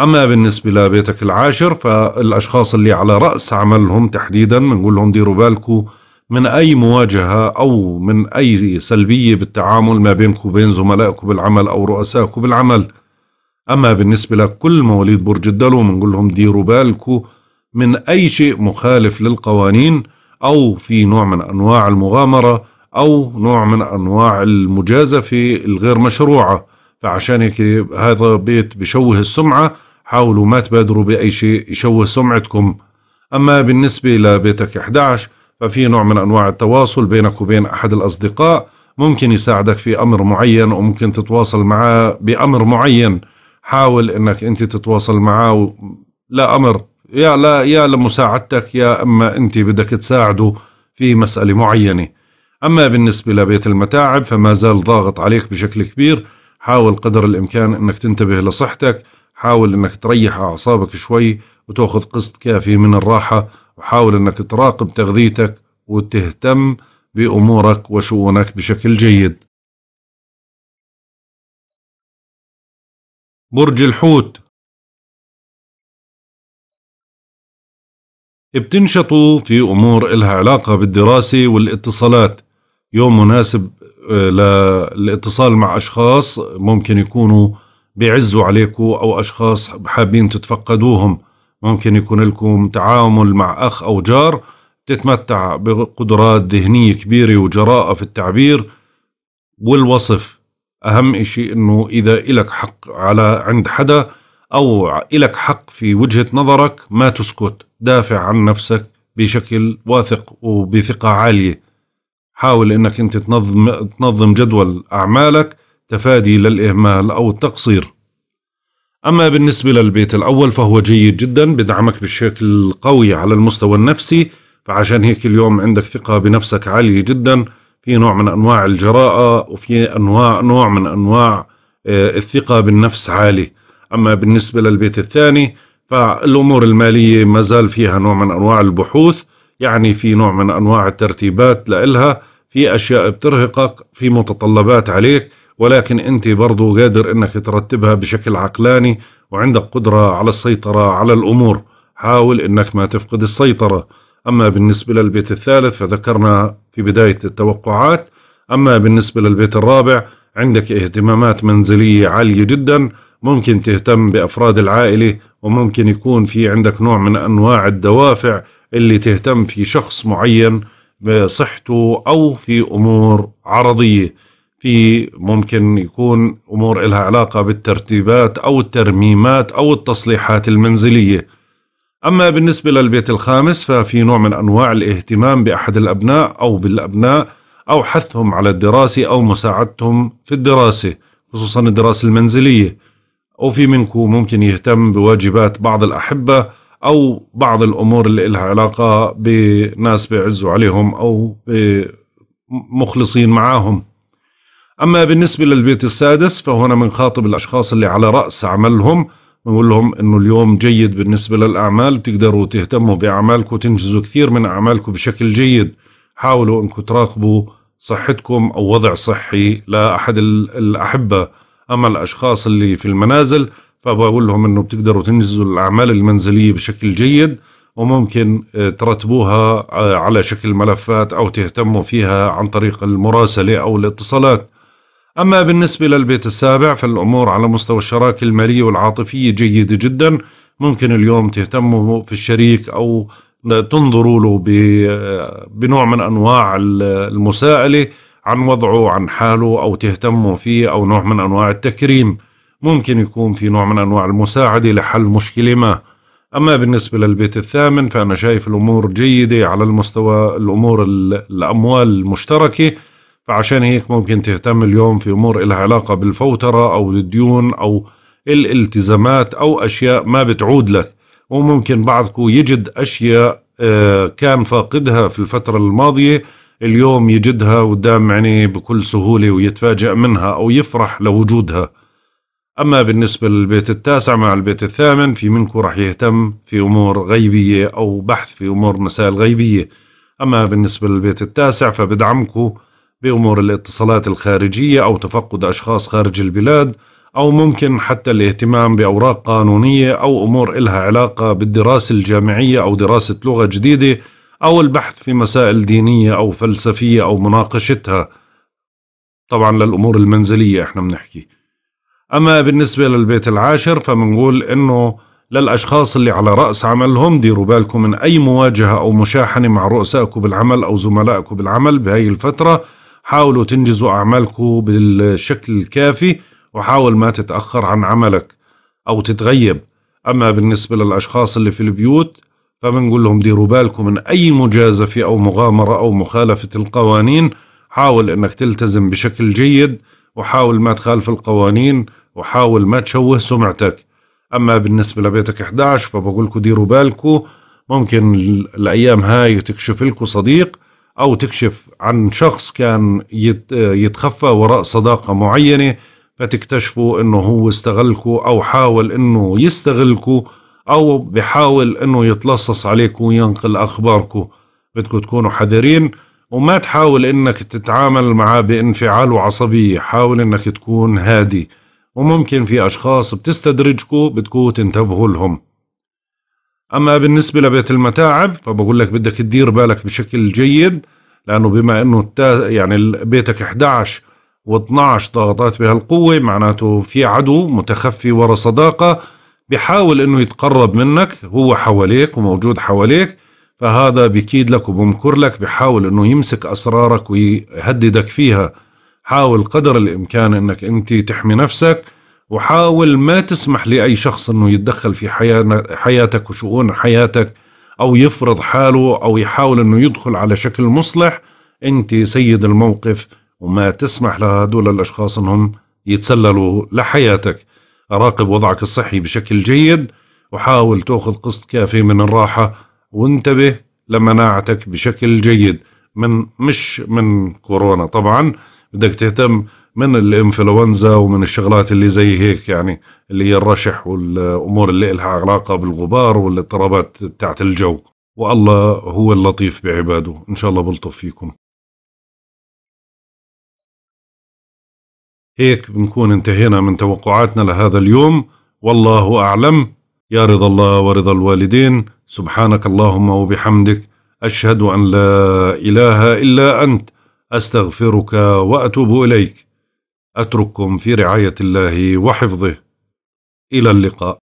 A: أما بالنسبة لبيتك العاشر فالأشخاص اللي على رأس عملهم تحديدا بنقول لهم ديروا بالكم من أي مواجهة أو من أي سلبية بالتعامل ما بينكم وبين زملائكم بالعمل أو رؤسائكم بالعمل. أما بالنسبة لكل مواليد برج الدلو بنقول لهم ديروا بالكم من أي شيء مخالف للقوانين أو في نوع من أنواع المغامرة أو نوع من أنواع المجازفة الغير مشروعة. فعشان هيك هذا بيت بشوه السمعة حاولوا ما تبادروا بأي شيء يشوه سمعتكم. أما بالنسبة لبيتك 11 ففي نوع من أنواع التواصل بينك وبين أحد الأصدقاء. ممكن يساعدك في أمر معين وممكن تتواصل معاه بأمر معين. حاول أنك أنت تتواصل معاه لا أمر يا لا يا لمساعدتك يا أما أنت بدك تساعده في مسألة معينة. أما بالنسبة لبيت المتاعب فما زال ضاغط عليك بشكل كبير. حاول قدر الإمكان أنك تنتبه لصحتك. حاول أنك تريح أعصابك شوي وتأخذ قسط كافي من الراحة. وحاول أنك تراقب تغذيتك وتهتم بأمورك وشؤونك بشكل جيد. برج الحوت. بتنشطوا في أمور إلها علاقة بالدراسة والاتصالات. يوم مناسب آه، للاتصال مع أشخاص ممكن يكونوا بيعزوا عليكم أو أشخاص حابين تتفقدوهم. ممكن يكون لكم تعامل مع أخ أو جار تتمتع بقدرات ذهنية كبيرة وجراءة في التعبير والوصف. أهم إشي إنه إذا إلك حق على عند حدا أو إلك حق في وجهة نظرك ما تسكت دافع عن نفسك بشكل واثق وبثقة عالية. حاول إنك أنت تنظم, تنظم جدول أعمالك تفادي للإهمال أو التقصير. أما بالنسبة للبيت الأول فهو جيد جدا بدعمك بشكل قوي على المستوى النفسي فعشان هيك اليوم عندك ثقة بنفسك عالية جدا. في نوع من أنواع الجراءة وفي أنواع نوع من أنواع آه، الثقة بالنفس عالي أما بالنسبة للبيت الثاني فالأمور المالية ما زال فيها نوع من أنواع البحوث يعني في نوع من أنواع الترتيبات لإلها في أشياء بترهقك في متطلبات عليك ولكن أنت برضو قادر أنك ترتبها بشكل عقلاني وعندك قدرة على السيطرة على الأمور. حاول أنك ما تفقد السيطرة. أما بالنسبة للبيت الثالث فذكرنا في بداية التوقعات. أما بالنسبة للبيت الرابع عندك اهتمامات منزلية عالية جدا. ممكن تهتم بأفراد العائلة وممكن يكون في عندك نوع من أنواع الدوافع اللي تهتم في شخص معين بصحته أو في أمور عرضية. في ممكن يكون أمور إلها علاقة بالترتيبات أو الترميمات أو التصليحات المنزلية. أما بالنسبة للبيت الخامس ففي نوع من أنواع الاهتمام بأحد الأبناء أو بالأبناء أو حثهم على الدراسة أو مساعدتهم في الدراسة خصوصا الدراسة المنزلية. وفي منكم ممكن يهتم بواجبات بعض الأحبة أو بعض الأمور اللي لها علاقة بناس بيعزوا عليهم أو مخلصين معاهم. أما بالنسبة للبيت السادس فهنا بنخاطب الأشخاص اللي على رأس عملهم بنقول لهم إنه اليوم جيد بالنسبة للأعمال بتقدروا تهتموا بأعمالكم وتنجزوا كثير من أعمالكم بشكل جيد. حاولوا أنكم تراقبوا صحتكم أو وضع صحي لأحد الأحبة. أما الأشخاص اللي في المنازل فبقول لهم إنه بتقدروا تنجزوا الأعمال المنزلية بشكل جيد وممكن آه، ترتبوها آه، على شكل ملفات أو تهتموا فيها عن طريق المراسلة أو الاتصالات. أما بالنسبة للبيت السابع فالأمور على مستوى الشراكة المالية والعاطفية جيدة جدا. ممكن اليوم تهتموا في الشريك أو تنظروا له بنوع من أنواع المساءلة عن وضعه عن حاله أو تهتموا فيه أو نوع من أنواع التكريم. ممكن يكون في نوع من أنواع المساعدة لحل مشكلة ما. أما بالنسبة للبيت الثامن فأنا شايف الأمور جيدة على المستوى الأمور الأموال المشتركة. فعشان هيك ممكن تهتم اليوم في أمور إلها علاقة بالفوترة أو الديون أو الالتزامات أو أشياء ما بتعود لك. وممكن بعضكم يجد أشياء آه، كان فاقدها في الفترة الماضية اليوم يجدها قدام عينيه بكل سهولة ويتفاجأ منها أو يفرح لوجودها. أما بالنسبة للبيت التاسع مع البيت الثامن في منكم رح يهتم في أمور غيبية أو بحث في أمور مسائل غيبية. أما بالنسبة للبيت التاسع فبدعمكم بأمور الاتصالات الخارجية أو تفقد أشخاص خارج البلاد أو ممكن حتى الاهتمام بأوراق قانونية أو أمور إلها علاقة بالدراسة الجامعية أو دراسة لغة جديدة أو البحث في مسائل دينية أو فلسفية أو مناقشتها. طبعا للأمور المنزلية إحنا بنحكي. أما بالنسبة للبيت العاشر فبنقول إنه للأشخاص اللي على رأس عملهم ديروا بالكم من أي مواجهة أو مشاحنة مع رؤسائكم بالعمل أو زملائكم بالعمل بهاي الفترة حاولوا تنجزوا أعمالكم بالشكل الكافي وحاول ما تتأخر عن عملك أو تتغيب. أما بالنسبة للأشخاص اللي في البيوت فبنقول لهم ديروا بالكم من أي مجازفة أو مغامرة أو مخالفة القوانين. حاول أنك تلتزم بشكل جيد وحاول ما تخالف القوانين وحاول ما تشوه سمعتك. أما بالنسبة لبيتك 11 فبقول لكم ديروا بالكم. ممكن الأيام هاي تكشف لكم صديق أو تكشف عن شخص كان يتخفى وراء صداقة معينة فتكتشفوا إنه هو استغلكوا أو حاول إنه يستغلكوا أو بحاول إنه يتلصص عليكم وينقل اخباركم بدكم تكونوا حذرين وما تحاول إنك تتعامل معاه بانفعال وعصبية حاول إنك تكون هادي. وممكن في أشخاص بتستدرجكوا بدكم تنتبهوا لهم. أما بالنسبة لبيت المتاعب فبقول لك بدك تدير بالك بشكل جيد لأنه بما إنه يعني بيتك 11 و12 ضغطات بهالقوة معناته في عدو متخفي ورا صداقة بحاول إنه يتقرب منك هو حواليك وموجود حواليك فهذا بكيد لك وبمكر لك بحاول إنه يمسك أسرارك ويهددك فيها. حاول قدر الإمكان إنك أنت تحمي نفسك وحاول ما تسمح لأي شخص إنه يتدخل في حياتك وشؤون حياتك أو يفرض حاله أو يحاول إنه يدخل على شكل مصلح أنت سيد الموقف وما تسمح لهدول الأشخاص إنهم يتسللوا لحياتك. راقب وضعك الصحي بشكل جيد وحاول تأخذ قسط كافي من الراحة وانتبه لمناعتك بشكل جيد من مش من كورونا. طبعا بدك تهتم من الانفلونزا ومن الشغلات اللي زي هيك يعني اللي هي الرشح والأمور اللي لها علاقة بالغبار والاضطرابات تاعت الجو. والله هو اللطيف بعباده. إن شاء الله بلطف فيكم. هيك بنكون انتهينا من توقعاتنا لهذا اليوم. والله أعلم. يا رضا الله ورضا الوالدين. سبحانك اللهم وبحمدك. أشهد أن لا إله إلا أنت. أستغفرك وأتوب إليك. أترككم في رعاية الله وحفظه. إلى اللقاء.